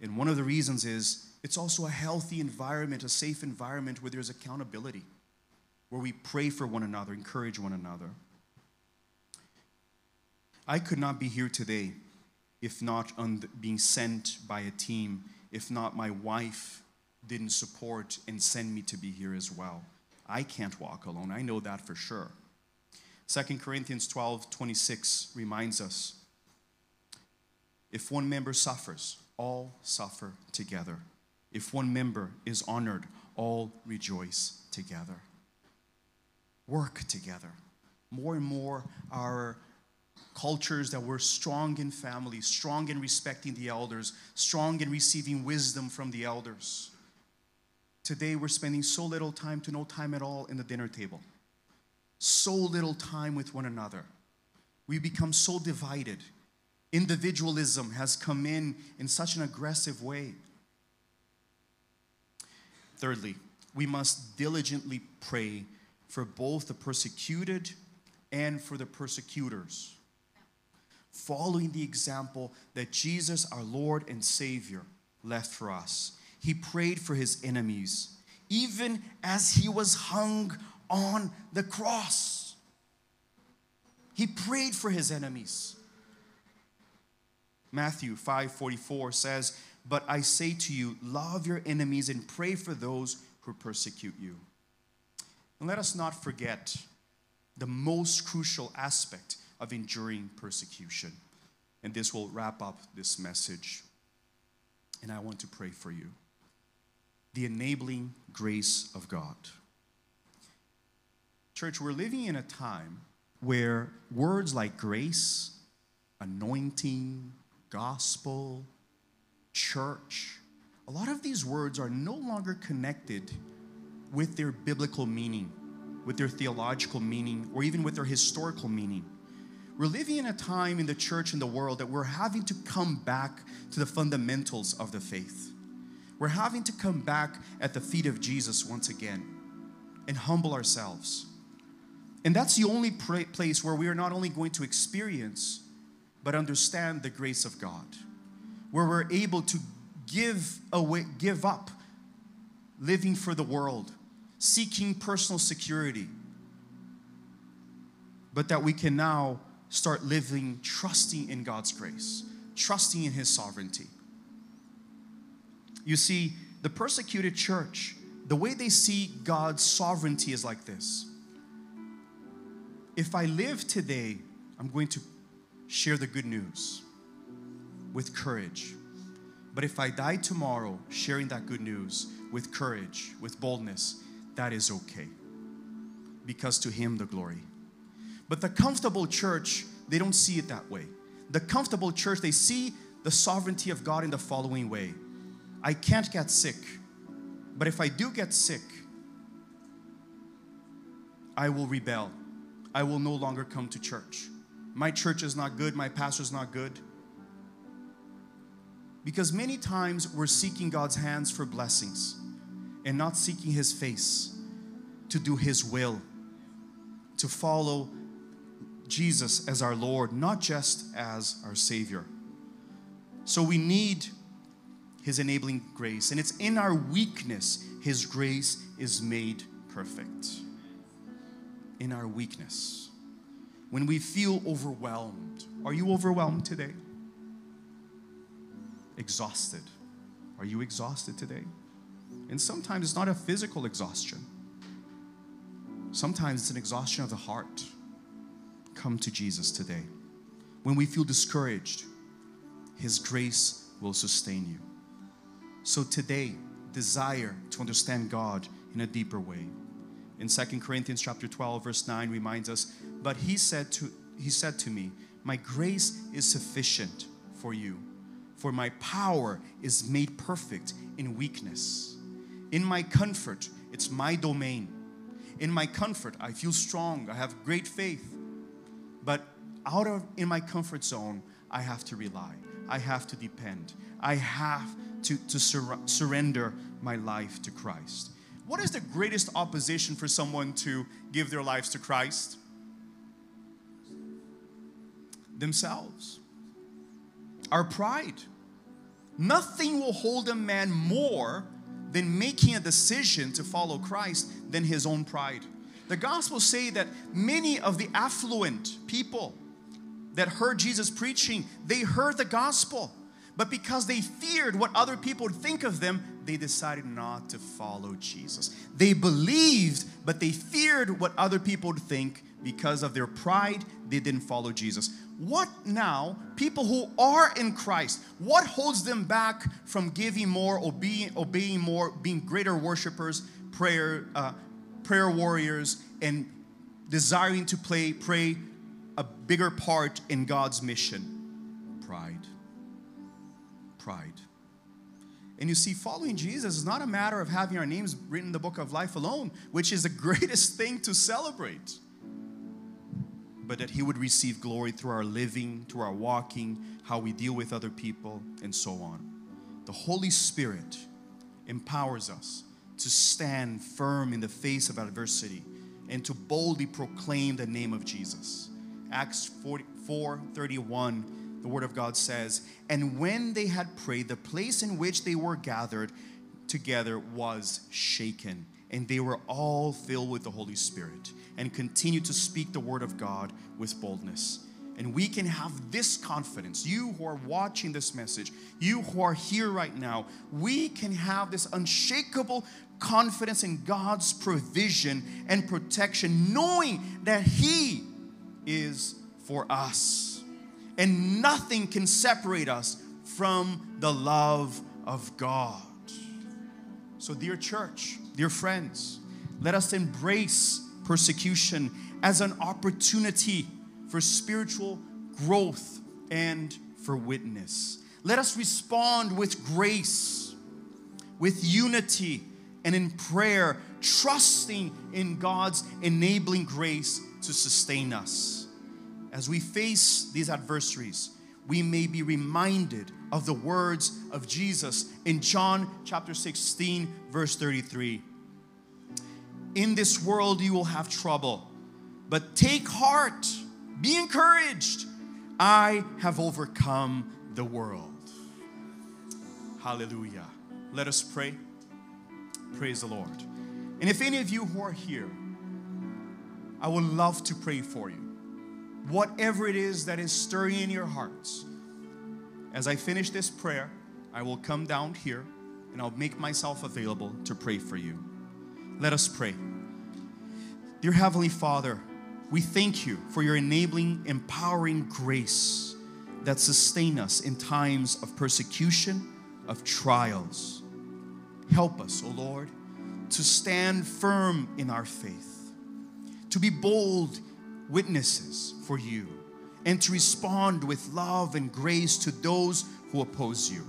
And one of the reasons is it's also a healthy environment, a safe environment where there's accountability, where we pray for one another, encourage one another. I could not be here today if not on the- being sent by a team, if not my wife didn't support and send me to be here as well. I can't walk alone. I know that for sure. 2 Corinthians 12 26 reminds us if one member suffers, all suffer together. If one member is honored, all rejoice together. Work together. More and more, our cultures that we're strong in family, strong in respecting the elders, strong in receiving wisdom from the elders. Today, we're spending so little time to no time at all in the dinner table, so little time with one another. We become so divided. Individualism has come in in such an aggressive way. Thirdly, we must diligently pray for both the persecuted and for the persecutors, following the example that Jesus, our Lord and Savior, left for us. He prayed for his enemies, even as he was hung on the cross. He prayed for his enemies. Matthew 5:44 says, "But I say to you, love your enemies and pray for those who persecute you." And let us not forget the most crucial aspect of enduring persecution. And this will wrap up this message. And I want to pray for you. The enabling grace of God. Church, we're living in a time where words like grace, anointing, gospel, church, a lot of these words are no longer connected with their biblical meaning, with their theological meaning, or even with their historical meaning. We're living in a time in the church and the world that we're having to come back to the fundamentals of the faith. We're having to come back at the feet of Jesus once again and humble ourselves. And that's the only pra- place where we are not only going to experience, but understand the grace of God, where we're able to give away, give up living for the world, seeking personal security, but that we can now start living trusting in God's grace, trusting in His sovereignty. You see, the persecuted church, the way they see God's sovereignty is like this. If I live today, I'm going to share the good news with courage. But if I die tomorrow, sharing that good news with courage, with boldness, that is okay. because to Him the glory. But the comfortable church, they don't see it that way. The comfortable church, they see the sovereignty of God in the following way I can't get sick, but if I do get sick, I will rebel. I will no longer come to church. My church is not good, my pastor is not good. Because many times we're seeking God's hands for blessings and not seeking His face to do His will, to follow Jesus as our Lord, not just as our Savior. So we need His enabling grace, and it's in our weakness His grace is made perfect. In our weakness. When we feel overwhelmed. Are you overwhelmed today? Exhausted. Are you exhausted today? And sometimes it's not a physical exhaustion, sometimes it's an exhaustion of the heart. Come to Jesus today. When we feel discouraged, His grace will sustain you. So today, desire to understand God in a deeper way. In 2 Corinthians chapter 12, verse 9 reminds us, But he said to he said to me, My grace is sufficient for you, for my power is made perfect in weakness. In my comfort, it's my domain. In my comfort, I feel strong, I have great faith. But out of in my comfort zone, I have to rely. I have to depend. I have to, to sur- surrender my life to Christ. What is the greatest opposition for someone to give their lives to Christ? Themselves. Our pride. Nothing will hold a man more than making a decision to follow Christ than his own pride. The Gospels say that many of the affluent people that heard Jesus preaching, they heard the gospel. But because they feared what other people would think of them, they decided not to follow Jesus. They believed, but they feared what other people would think because of their pride, they didn't follow Jesus. What now, people who are in Christ, what holds them back from giving more, obeying, obeying more, being greater worshipers, prayer, uh, prayer warriors, and desiring to play, pray a bigger part in God's mission? Pride. Pride. And you see, following Jesus is not a matter of having our names written in the book of life alone, which is the greatest thing to celebrate, but that He would receive glory through our living, through our walking, how we deal with other people, and so on. The Holy Spirit empowers us to stand firm in the face of adversity and to boldly proclaim the name of Jesus. Acts 44 31, the Word of God says, And when they had prayed, the place in which they were gathered together was shaken, and they were all filled with the Holy Spirit and continued to speak the Word of God with boldness. And we can have this confidence. You who are watching this message, you who are here right now, we can have this unshakable confidence in God's provision and protection, knowing that He is for us. And nothing can separate us from the love of God. So, dear church, dear friends, let us embrace persecution as an opportunity for spiritual growth and for witness. Let us respond with grace, with unity, and in prayer, trusting in God's enabling grace to sustain us. As we face these adversaries, we may be reminded of the words of Jesus in John chapter 16, verse 33. In this world you will have trouble, but take heart, be encouraged. I have overcome the world. Hallelujah. Let us pray. Praise the Lord. And if any of you who are here, I would love to pray for you. Whatever it is that is stirring in your hearts, as I finish this prayer, I will come down here and I'll make myself available to pray for you. Let us pray. Dear Heavenly Father, we thank you for your enabling, empowering grace that sustain us in times of persecution, of trials. Help us, O Lord, to stand firm in our faith, to be bold witnesses for you, and to respond with love and grace to those who oppose you.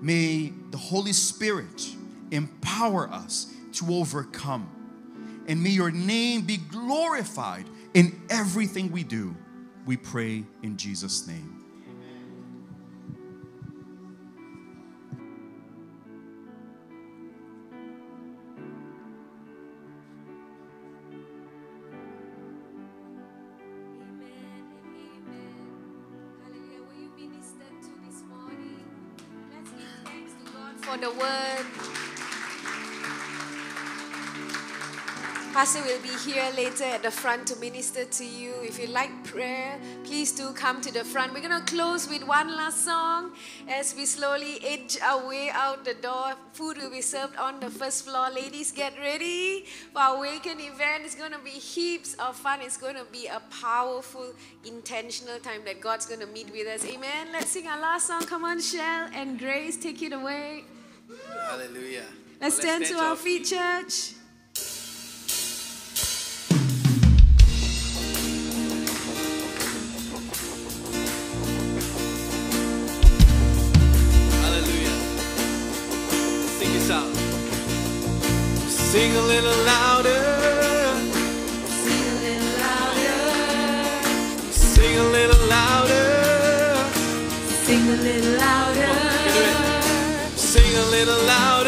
May the Holy Spirit empower us to overcome. And may your name be glorified in everything we do. We pray in Jesus' name. For the word. Pastor will be here later at the front to minister to you. If you like prayer, please do come to the front. We're going to close with one last song as we slowly edge our way out the door. Food will be served on the first floor. Ladies, get ready for our Awaken event. It's going to be heaps of fun. It's going to be a powerful, intentional time that God's going to meet with us. Amen. Let's sing our last song. Come on, Shell and Grace, take it away. Hallelujah. Let's Well, stand to our feet, church. Hallelujah. Sing this out. Sing a little louder. it aloud.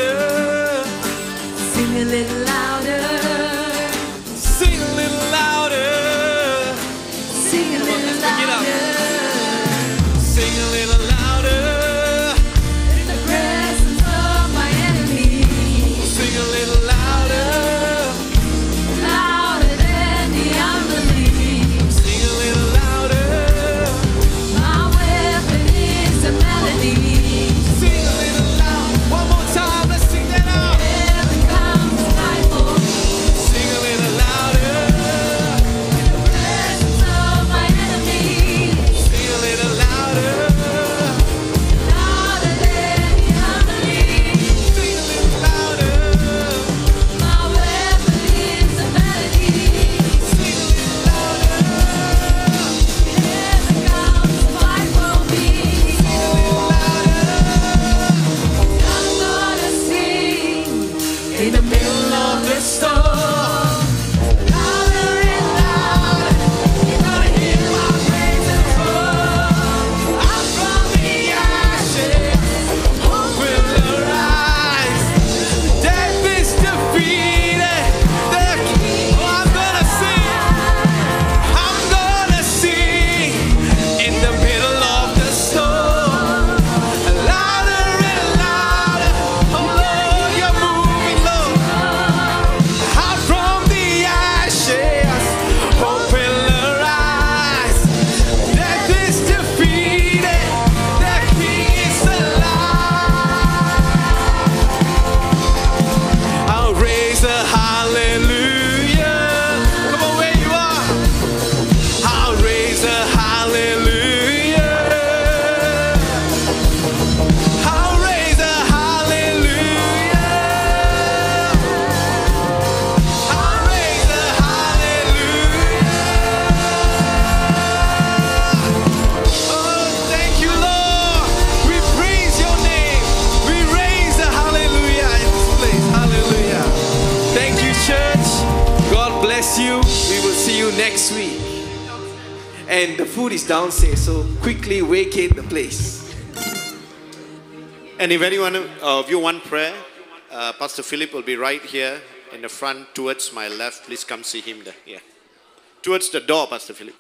Food is downstairs, so quickly vacate the place. And if anyone of you want prayer, uh, Pastor Philip will be right here in the front towards my left. Please come see him there. Yeah. Towards the door, Pastor Philip.